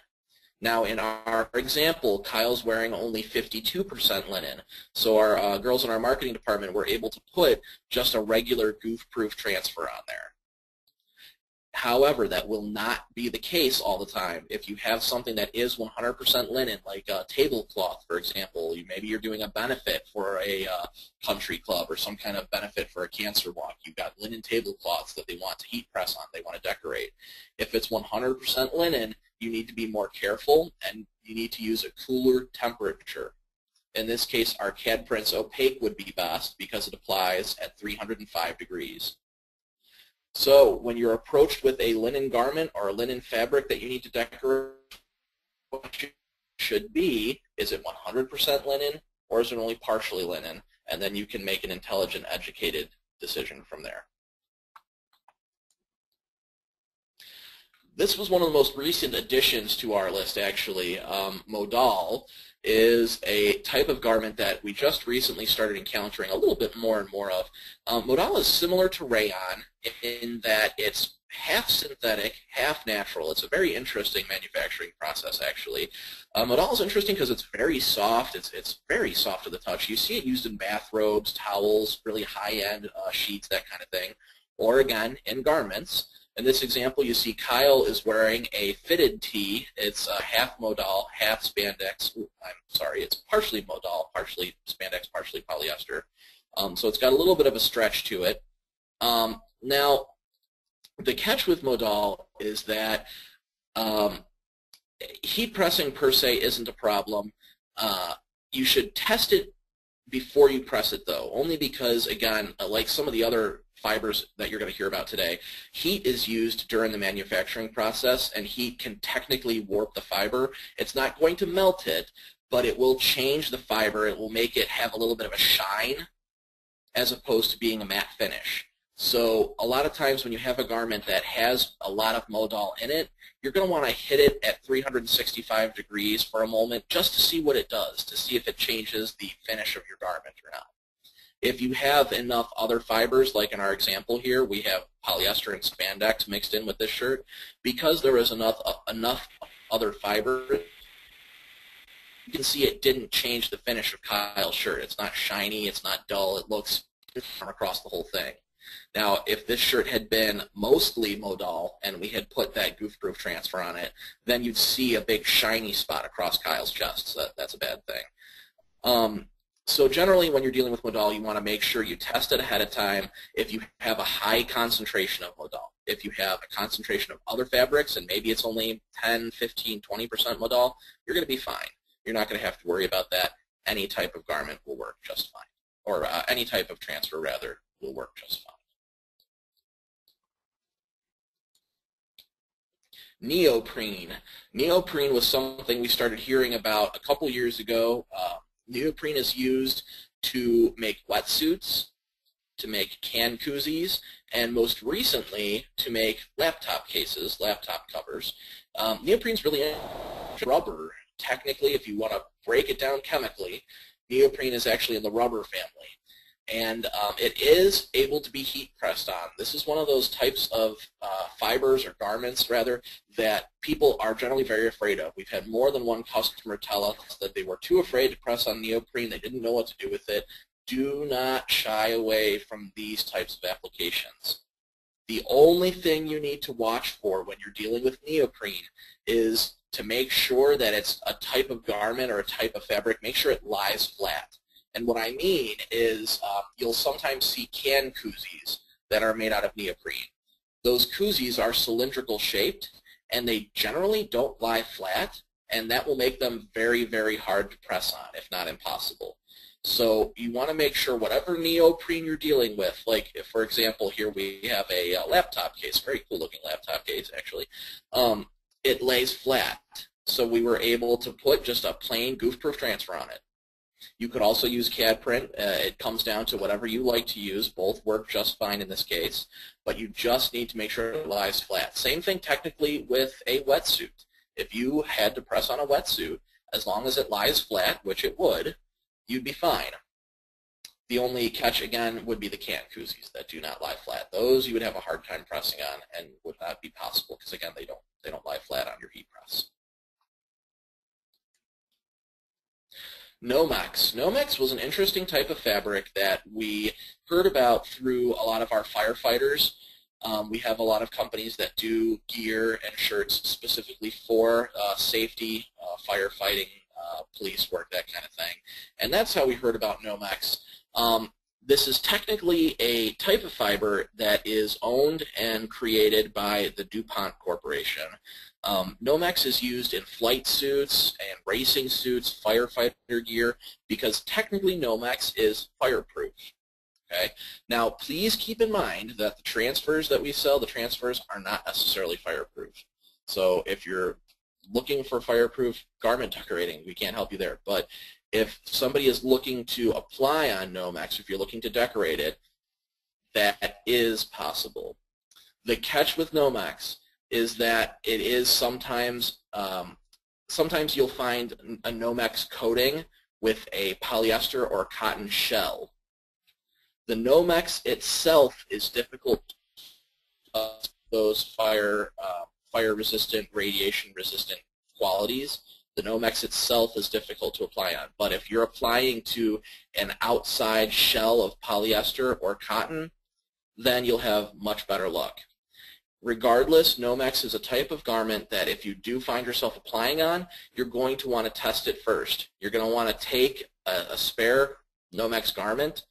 Now in our example, Kyle's wearing only 52% linen. So our uh, girls in our marketing department were able to put just a regular goof-proof transfer on there. However, that will not be the case all the time. If you have something that is 100% linen, like a tablecloth, for example, you, maybe you're doing a benefit for a uh, country club or some kind of benefit for a cancer walk. You've got linen tablecloths that they want to heat press on, they want to decorate. If it's 100% linen, you need to be more careful and you need to use a cooler temperature. In this case, our CAD Prints Opaque would be best because it applies at 305 degrees. So when you're approached with a linen garment or a linen fabric that you need to decorate, what you should be, is it 100% linen or is it only partially linen? And then you can make an intelligent, educated decision from there. This was one of the most recent additions to our list, actually. Um, modal is a type of garment that we just recently started encountering a little bit more and more of. Um, modal is similar to rayon in that it's half synthetic, half natural. It's a very interesting manufacturing process, actually. Modal is interesting because it's very soft. It's, it's very soft to the touch. You see it used in bathrobes, towels, really high-end uh, sheets, that kind of thing, or, again, in garments. In this example, you see Kyle is wearing a fitted tee. It's half modal, half spandex. Ooh, I'm sorry, it's partially modal, partially spandex, partially polyester. Um, so it's got a little bit of a stretch to it. Um, now, the catch with modal is that um, heat pressing per se isn't a problem. Uh, you should test it before you press it, though, only because, again, like some of the other fibers that you're going to hear about today, heat is used during the manufacturing process, and heat can technically warp the fiber. It's not going to melt it, but it will change the fiber. It will make it have a little bit of a shine as opposed to being a matte finish. So a lot of times when you have a garment that has a lot of modal in it, you're going to want to hit it at 365 degrees for a moment just to see what it does, to see if it changes the finish of your garment or not. If you have enough other fibers, like in our example here, we have polyester and spandex mixed in with this shirt, because there is enough, uh, enough other fiber, you can see it didn't change the finish of Kyle's shirt. It's not shiny, it's not dull, it looks from across the whole thing. Now, if this shirt had been mostly modal and we had put that goof-proof transfer on it, then you'd see a big shiny spot across Kyle's chest. So that, that's a bad thing. Um, so generally when you're dealing with modal, you want to make sure you test it ahead of time if you have a high concentration of modal. If you have a concentration of other fabrics and maybe it's only 10, 15, 20% modal, you're going to be fine. You're not going to have to worry about that. Any type of garment will work just fine. Or uh, any type of transfer, rather, will work just fine. Neoprene. Neoprene was something we started hearing about a couple years ago. Uh, Neoprene is used to make wetsuits, to make can koozies, and most recently to make laptop cases, laptop covers. Um, neoprene's really rubber. Technically, if you want to break it down chemically, neoprene is actually in the rubber family and um, it is able to be heat pressed on. This is one of those types of uh, fibers or garments, rather, that people are generally very afraid of. We've had more than one customer tell us that they were too afraid to press on neoprene. They didn't know what to do with it. Do not shy away from these types of applications. The only thing you need to watch for when you're dealing with neoprene is to make sure that it's a type of garment or a type of fabric, make sure it lies flat. And what I mean is um, you'll sometimes see can koozies that are made out of neoprene. Those koozies are cylindrical shaped, and they generally don't lie flat, and that will make them very, very hard to press on, if not impossible. So you want to make sure whatever neoprene you're dealing with, like if, for example, here we have a, a laptop case, very cool looking laptop case actually, um, it lays flat. So we were able to put just a plain goof-proof transfer on it. You could also use CAD print. Uh, it comes down to whatever you like to use. Both work just fine in this case, but you just need to make sure it lies flat. Same thing technically with a wetsuit. If you had to press on a wetsuit, as long as it lies flat, which it would, you'd be fine. The only catch, again, would be the can koozies that do not lie flat. Those you would have a hard time pressing on and would not be possible because, again, they don't, they don't lie flat on your heat press. Nomex. Nomex was an interesting type of fabric that we heard about through a lot of our firefighters Um, we have a lot of companies that do gear and shirts specifically for uh, safety, uh, firefighting, uh, police work, that kind of thing. And that's how we heard about Nomex. Um, this is technically a type of fiber that is owned and created by the DuPont Corporation. Um, Nomex is used in flight suits and racing suits, firefighter gear, because technically Nomex is fireproof. Okay. Now, please keep in mind that the transfers that we sell, the transfers are not necessarily fireproof. So if you're looking for fireproof garment decorating, we can't help you there. But if somebody is looking to apply on Nomex, if you're looking to decorate it, that is possible. The catch with Nomex is that it is sometimes, um, sometimes you'll find a Nomex coating with a polyester or cotton shell. The Nomex itself is difficult uh, those fire uh, fire resistant, radiation resistant qualities. The Nomex itself is difficult to apply on, but if you're applying to an outside shell of polyester or cotton, then you'll have much better luck. Regardless, Nomex is a type of garment that if you do find yourself applying on, you're going to want to test it first. You're going to want to take a, a spare Nomex garment,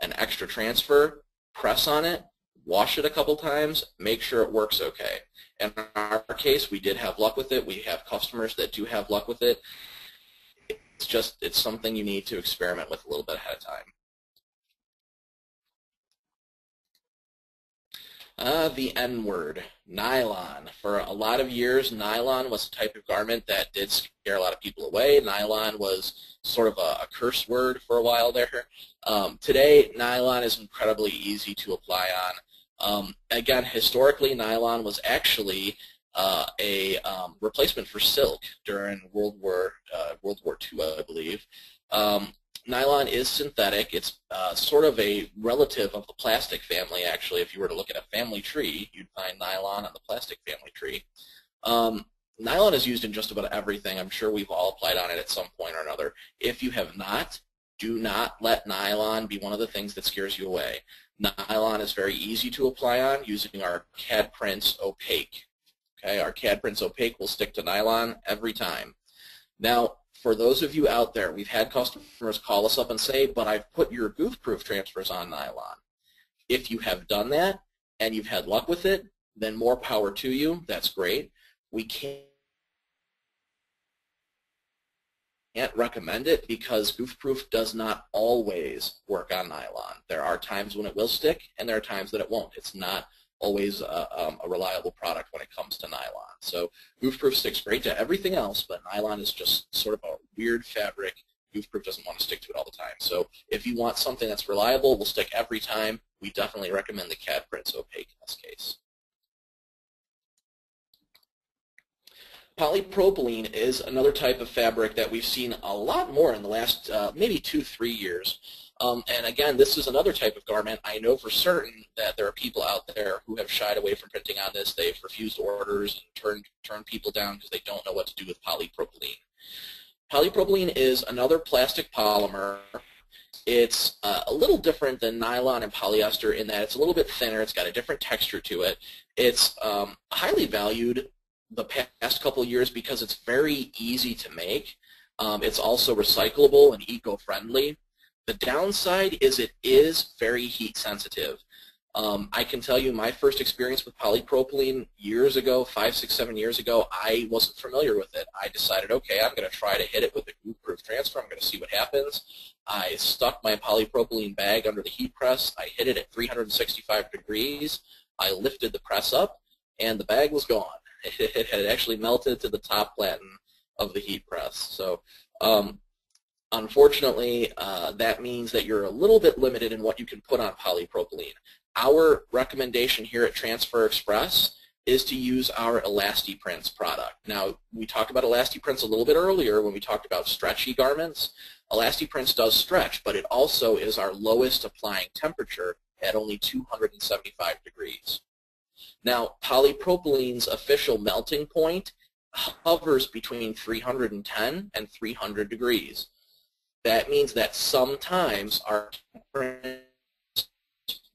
an extra transfer, press on it, wash it a couple times, make sure it works okay. In our case, we did have luck with it. We have customers that do have luck with it. It's just, it's something you need to experiment with a little bit ahead of time. Uh, the N word, nylon. For a lot of years, nylon was a type of garment that did scare a lot of people away. Nylon was sort of a, a curse word for a while there. Um, today, nylon is incredibly easy to apply on. Um, again, historically, nylon was actually uh, a um, replacement for silk during World War uh, World War II, I believe. Um, nylon is synthetic. It's uh, sort of a relative of the plastic family, actually. If you were to look at a family tree, you'd find nylon on the plastic family tree. Um, nylon is used in just about everything. I'm sure we've all applied on it at some point or another. If you have not, do not let nylon be one of the things that scares you away. Nylon is very easy to apply on using our CAD Prints Opaque. Okay, our CAD Prints Opaque will stick to nylon every time. Now, for those of you out there, we've had customers call us up and say, but I've put your goof-proof transfers on nylon. If you have done that and you've had luck with it, then more power to you. That's great. We can't recommend it because goof-proof does not always work on nylon. There are times when it will stick, and there are times that it won't. It's not always a, um, a reliable product when it comes to nylon. So goof-proof sticks great to everything else, but nylon is just sort of a weird fabric. Goof-proof doesn't want to stick to it all the time. So if you want something that's reliable, will stick every time, we definitely recommend the CAD Prints Opaque in this case. Polypropylene is another type of fabric that we've seen a lot more in the last uh, maybe two, three years. Um, and again, this is another type of garment. I know for certain that there are people out there who have shied away from printing on this. They've refused orders and turned, turned people down because they don't know what to do with polypropylene. Polypropylene is another plastic polymer. It's uh, a little different than nylon and polyester in that it's a little bit thinner. It's got a different texture to it. It's um, highly valued the past couple years because it's very easy to make. Um, it's also recyclable and eco-friendly. The downside is it is very heat sensitive. Um, I can tell you my first experience with polypropylene years ago, five, six, seven years ago, I wasn't familiar with it. I decided, okay, I'm going to try to hit it with a goof-proof transfer. I'm going to see what happens. I stuck my polypropylene bag under the heat press. I hit it at 365 degrees. I lifted the press up, and the bag was gone. it had actually melted to the top platen of the heat press. So um, unfortunately, uh, that means that you're a little bit limited in what you can put on polypropylene. Our recommendation here at Transfer Express is to use our ElastiPrints product. Now, we talked about ElastiPrints a little bit earlier when we talked about stretchy garments. ElastiPrints does stretch, but it also is our lowest applying temperature at only 275 degrees. Now, polypropylene's official melting point hovers between 310 and 300 degrees. That means that sometimes our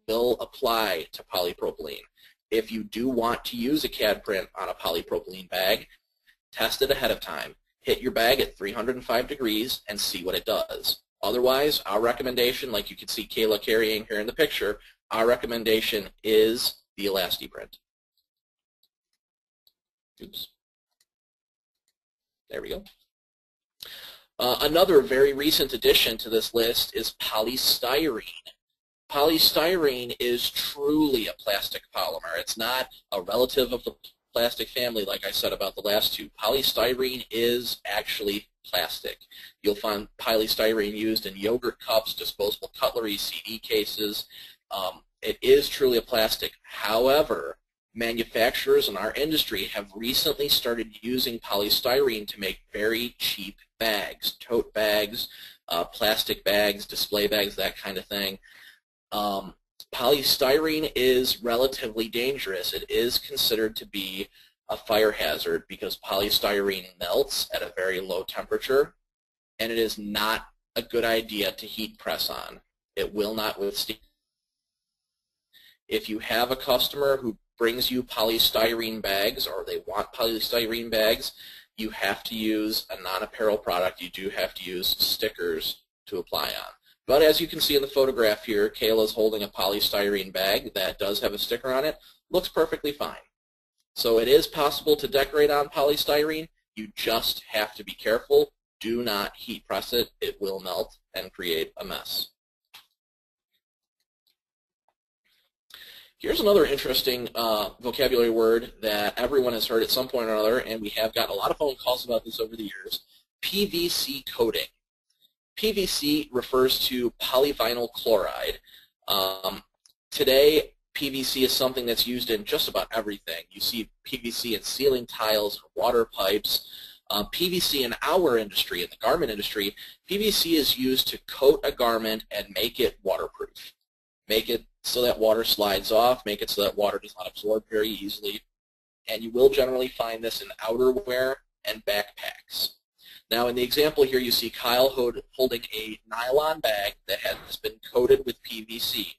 will apply to polypropylene. If you do want to use a CAD print on a polypropylene bag, test it ahead of time. Hit your bag at 305 degrees and see what it does. Otherwise, our recommendation, like you can see Kayla carrying here in the picture, our recommendation is the ElastiPrint. Oops. There we go. Uh, another very recent addition to this list is polystyrene. Polystyrene is truly a plastic polymer. It's not a relative of the plastic family like I said about the last two. Polystyrene is actually plastic. You'll find polystyrene used in yogurt cups, disposable cutlery, CD cases. Um, it is truly a plastic. However, manufacturers in our industry have recently started using polystyrene to make very cheap bags, tote bags, uh, plastic bags, display bags, that kind of thing. Um, polystyrene is relatively dangerous. It is considered to be a fire hazard because polystyrene melts at a very low temperature and it is not a good idea to heat press on. It will not withstand. If you have a customer who brings you polystyrene bags or they want polystyrene bags, you have to use a non-apparel product. You do have to use stickers to apply on. But as you can see in the photograph here, Kayla's holding a polystyrene bag that does have a sticker on it. Looks perfectly fine. So it is possible to decorate on polystyrene. You just have to be careful. Do not heat press it. It will melt and create a mess. Here's another interesting uh, vocabulary word that everyone has heard at some point or another, and we have gotten a lot of phone calls about this over the years, PVC coating. PVC refers to polyvinyl chloride. Um, today, PVC is something that's used in just about everything. You see PVC in ceiling tiles, water pipes. Uh, PVC in our industry, in the garment industry, PVC is used to coat a garment and make it waterproof. Make it so that water slides off, make it so that water does not absorb very easily. And you will generally find this in outerwear and backpacks. Now in the example here you see Kyle holding a nylon bag that has been coated with PVC.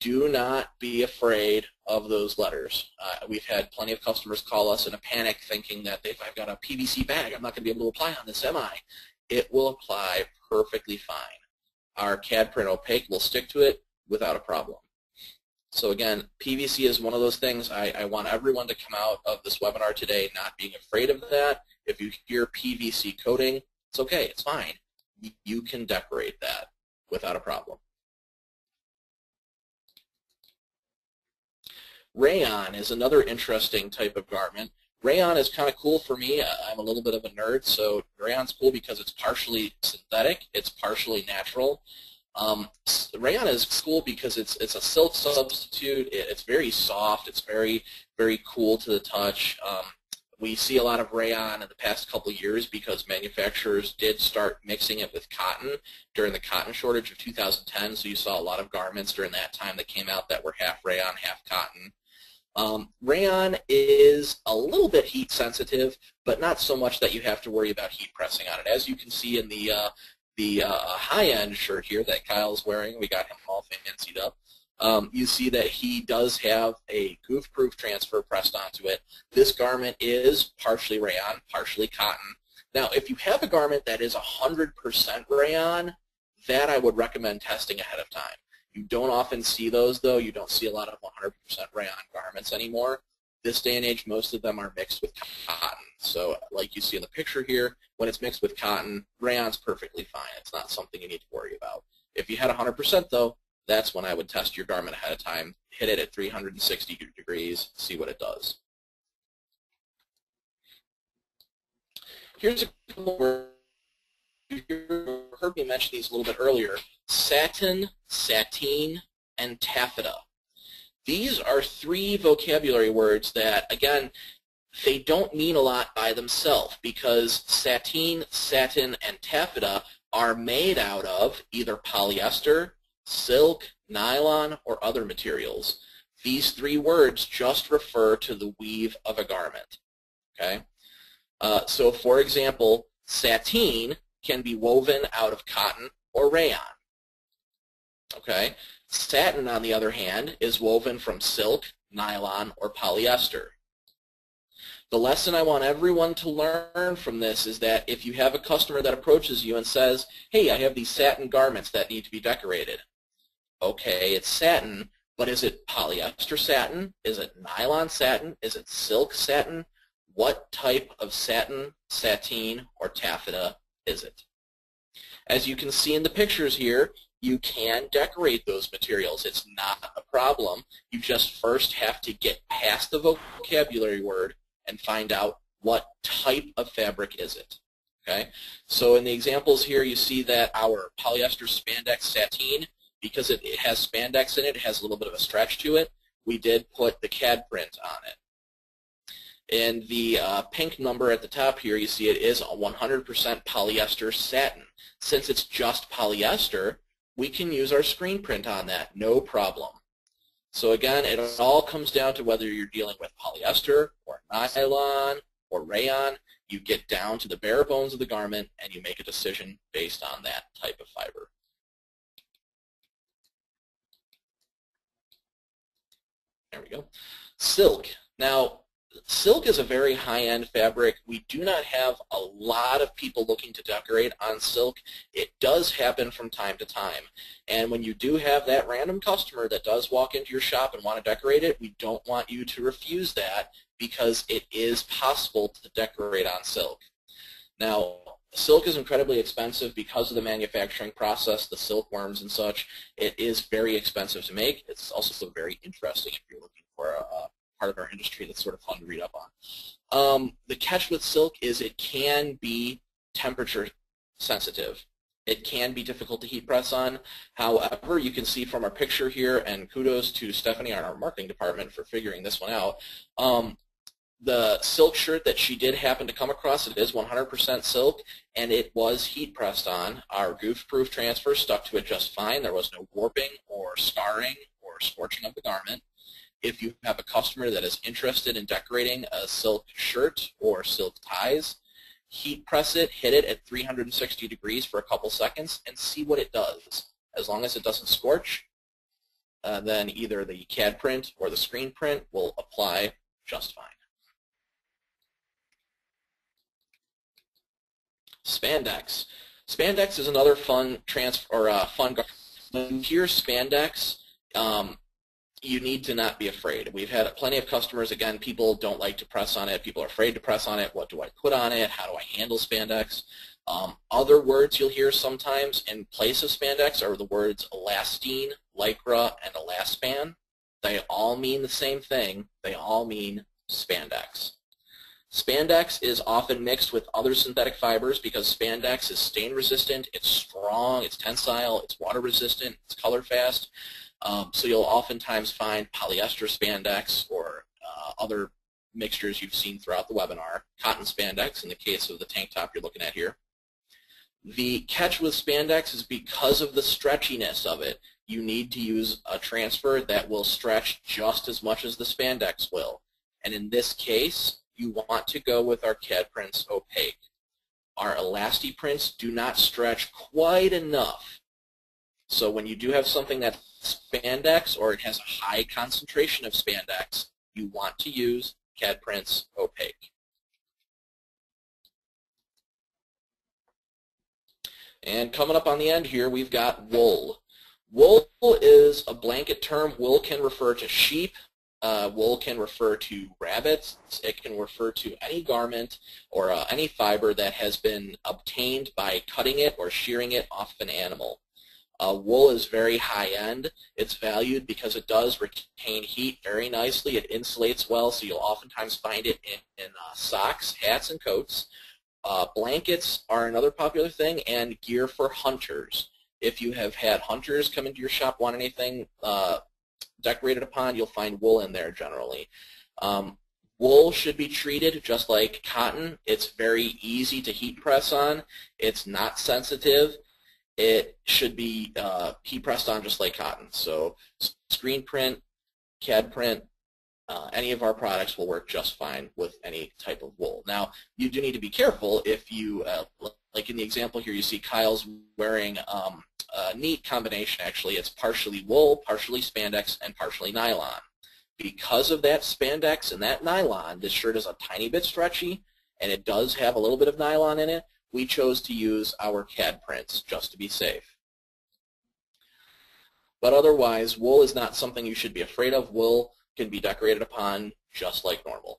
Do not be afraid of those letters. Uh, we've had plenty of customers call us in a panic thinking that if I've got a PVC bag, I'm not going to be able to apply on this, am I? It will apply perfectly fine. Our CAD print opaque will stick to it without a problem. So again, PVC is one of those things I, I, want everyone to come out of this webinar today not being afraid of that. If you hear PVC coating, it's okay, it's fine. You can decorate that without a problem. Rayon is another interesting type of garment. Rayon is kind of cool for me. I'm a little bit of a nerd, so rayon's cool because it's partially synthetic, it's partially natural. Um, rayon is cool because it's it's a silk substitute. It, it's very soft. It's very very cool to the touch. Um, we see a lot of rayon in the past couple years because manufacturers did start mixing it with cotton during the cotton shortage of 2010. So you saw a lot of garments during that time that came out that were half rayon, half cotton. Um, rayon is a little bit heat sensitive, but not so much that you have to worry about heat pressing on it. As you can see in the uh, the uh, high-end shirt here that Kyle's wearing, we got him all fancied up. Um, you see that he does have a goof-proof transfer pressed onto it. This garment is partially rayon, partially cotton. Now, if you have a garment that is 100% rayon, that I would recommend testing ahead of time. You don't often see those, though. You don't see a lot of 100% rayon garments anymore. This day and age, most of them are mixed with cotton. So like you see in the picture here, when it's mixed with cotton, rayon's perfectly fine. It's not something you need to worry about. If you had 100% though, that's when I would test your garment ahead of time, hit it at 360 degrees, see what it does. Here's a couple words. You heard me mention these a little bit earlier. Satin, sateen, and taffeta. These are three vocabulary words that, again, they don't mean a lot by themselves because sateen, satin, and taffeta are made out of either polyester, silk, nylon, or other materials. These three words just refer to the weave of a garment. Okay, uh, So for example, sateen can be woven out of cotton or rayon. Okay, Satin, on the other hand, is woven from silk, nylon, or polyester. The lesson I want everyone to learn from this is that if you have a customer that approaches you and says, hey, I have these satin garments that need to be decorated. Okay, it's satin, but is it polyester satin? Is it nylon satin? Is it silk satin? What type of satin, sateen, or taffeta is it? As you can see in the pictures here, you can decorate those materials. It's not a problem. You just first have to get past the vocabulary word and find out what type of fabric is it. Okay, so in the examples here, you see that our polyester spandex sateen because it, it has spandex in it, it has a little bit of a stretch to it, we did put the CAD print on it. And the uh, pink number at the top here, you see it is a 100% polyester satin. Since it's just polyester, we can use our screen print on that, no problem. So again, it all comes down to whether you're dealing with polyester or nylon or rayon. You get down to the bare bones of the garment and you make a decision based on that type of fiber. There we go. Silk. Now, silk is a very high-end fabric. We do not have a lot of people looking to decorate on silk. It does happen from time to time. And when you do have that random customer that does walk into your shop and want to decorate it, we don't want you to refuse that because it is possible to decorate on silk. Now, silk is incredibly expensive because of the manufacturing process, the silkworms and such. It is very expensive to make. It's also very interesting if you're looking for a, a part of our industry that's sort of fun to read up on. Um, the catch with silk is it can be temperature sensitive. It can be difficult to heat press on. However, you can see from our picture here, and kudos to Stephanie on our marketing department for figuring this one out. Um, the silk shirt that she did happen to come across, it is 100% silk, and it was heat pressed on. Our goof-proof transfer stuck to it just fine. There was no warping or scarring or scorching of the garment. If you have a customer that is interested in decorating a silk shirt or silk ties, heat press it, hit it at 360 degrees for a couple seconds, and see what it does. As long as it doesn't scorch, uh, then either the CAD print or the screen print will apply just fine. Spandex. Spandex is another fun transfer or uh, fun. When spandex, um, you need to not be afraid. We've had plenty of customers. Again, people don't like to press on it. People are afraid to press on it. What do I put on it? How do I handle spandex? Um, other words you'll hear sometimes in place of spandex are the words elastane, lycra, and elaspan. They all mean the same thing. They all mean spandex. Spandex is often mixed with other synthetic fibers because spandex is stain resistant, it's strong, it's tensile, it's water resistant, it's color fast. Um, so you'll oftentimes find polyester spandex or uh, other mixtures you've seen throughout the webinar, cotton spandex in the case of the tank top you're looking at here. The catch with spandex is because of the stretchiness of it, you need to use a transfer that will stretch just as much as the spandex will. And in this case, you want to go with our CAD prints opaque. Our Elasti prints do not stretch quite enough. So when you do have something that's spandex or it has a high concentration of spandex, you want to use CAD prints opaque. And coming up on the end here, we've got wool. Wool is a blanket term. Wool can refer to sheep, uh, wool can refer to rabbits. It can refer to any garment or uh, any fiber that has been obtained by cutting it or shearing it off an animal. Uh, wool is very high-end. It's valued because it does retain heat very nicely. It insulates well, so you'll oftentimes find it in, in uh, socks, hats, and coats. Uh, blankets are another popular thing, and gear for hunters. If you have had hunters come into your shop want anything uh, decorated upon, you'll find wool in there generally. Um, wool should be treated just like cotton. It's very easy to heat press on. It's not sensitive. It should be uh, heat pressed on just like cotton. So screen print, CAD print, uh, any of our products will work just fine with any type of wool. Now, you do need to be careful if you, uh, like in the example here, you see Kyle's wearing um, a neat combination, actually. It's partially wool, partially spandex, and partially nylon. Because of that spandex and that nylon, this shirt is a tiny bit stretchy, and it does have a little bit of nylon in it. We chose to use our CAD prints just to be safe. But otherwise, wool is not something you should be afraid of. Wool can be decorated upon just like normal.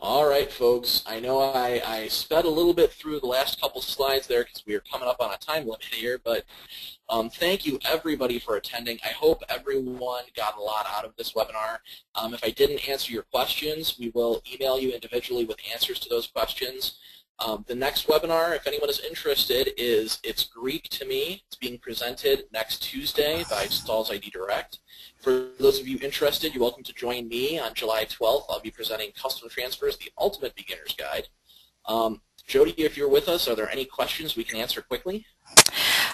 All right, folks. I know I, I sped a little bit through the last couple slides there because we are coming up on a time limit here, but um, thank you everybody for attending. I hope everyone got a lot out of this webinar. Um, if I didn't answer your questions, we will email you individually with answers to those questions. Um, the next webinar, if anyone is interested, is It's Greek to Me. It's being presented next Tuesday by Stahls' ID Direct. For those of you interested, you're welcome to join me on July 12th. I'll be presenting Custom Transfers, the Ultimate Beginner's Guide. Um, Jody, if you're with us, are there any questions we can answer quickly?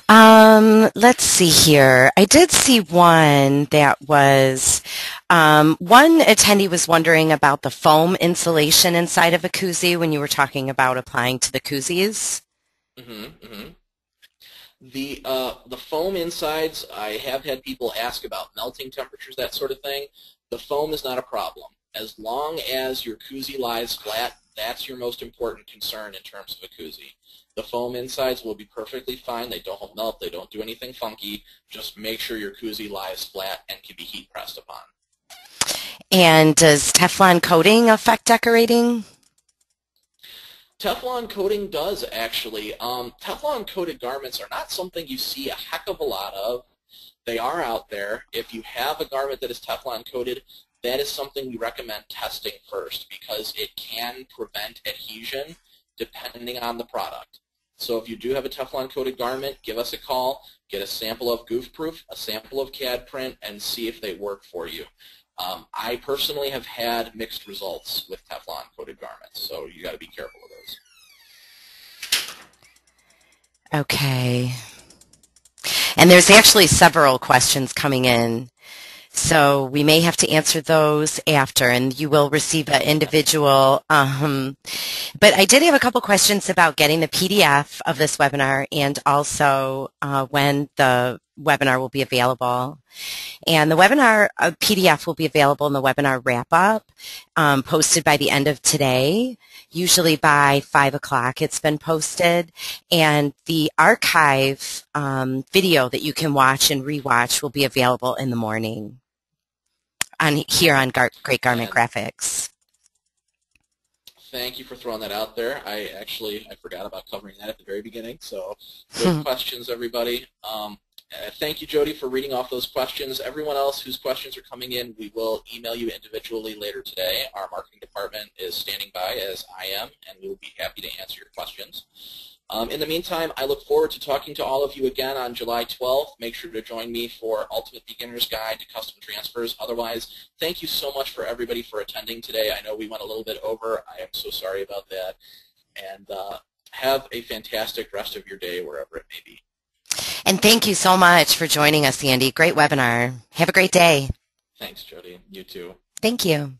Um, let's see here. I did see one that was, um, one attendee was wondering about the foam insulation inside of a koozie when you were talking about applying to the koozies. Mm-hmm, mm-hmm. The uh, the foam insides, I have had people ask about melting temperatures, that sort of thing. The foam is not a problem. As long as your koozie lies flat, that's your most important concern in terms of a koozie. The foam insides will be perfectly fine. They don't melt. They don't do anything funky. Just make sure your koozie lies flat and can be heat pressed upon. And does Teflon coating affect decorating? Teflon coating does actually. Um, Teflon coated garments are not something you see a heck of a lot of. They are out there. If you have a garment that is Teflon coated, that is something we recommend testing first because it can prevent adhesion depending on the product. So if you do have a Teflon coated garment, give us a call, get a sample of Goof Proof, a sample of CAD print, and see if they work for you. Um, I personally have had mixed results with Teflon coated garments, so you got to be careful of those. Okay. And there's actually several questions coming in so we may have to answer those after, and you will receive an individual. Um, but I did have a couple questions about getting the PDF of this webinar and also uh, when the webinar will be available. And the webinar PDF will be available in the webinar wrap-up, um, posted by the end of today, usually by 5 o'clock it's been posted. And the archive um, video that you can watch and rewatch will be available in the morning on here on Gar- Great Garment Graphics. Thank you for throwing that out there. I actually I forgot about covering that at the very beginning. So good questions, everybody. Um, uh, thank you, Jody, for reading off those questions. Everyone else whose questions are coming in, we will email you individually later today. Our marketing department is standing by, as I am, and we will be happy to answer your questions. Um, in the meantime, I look forward to talking to all of you again on July 12th. Make sure to join me for Ultimate Beginner's Guide to Custom Transfers. Otherwise, thank you so much for everybody for attending today. I know we went a little bit over. I am so sorry about that. And uh, have a fantastic rest of your day wherever it may be. And thank you so much for joining us, Andy. Great webinar. Have a great day. Thanks, Jody. You too. Thank you.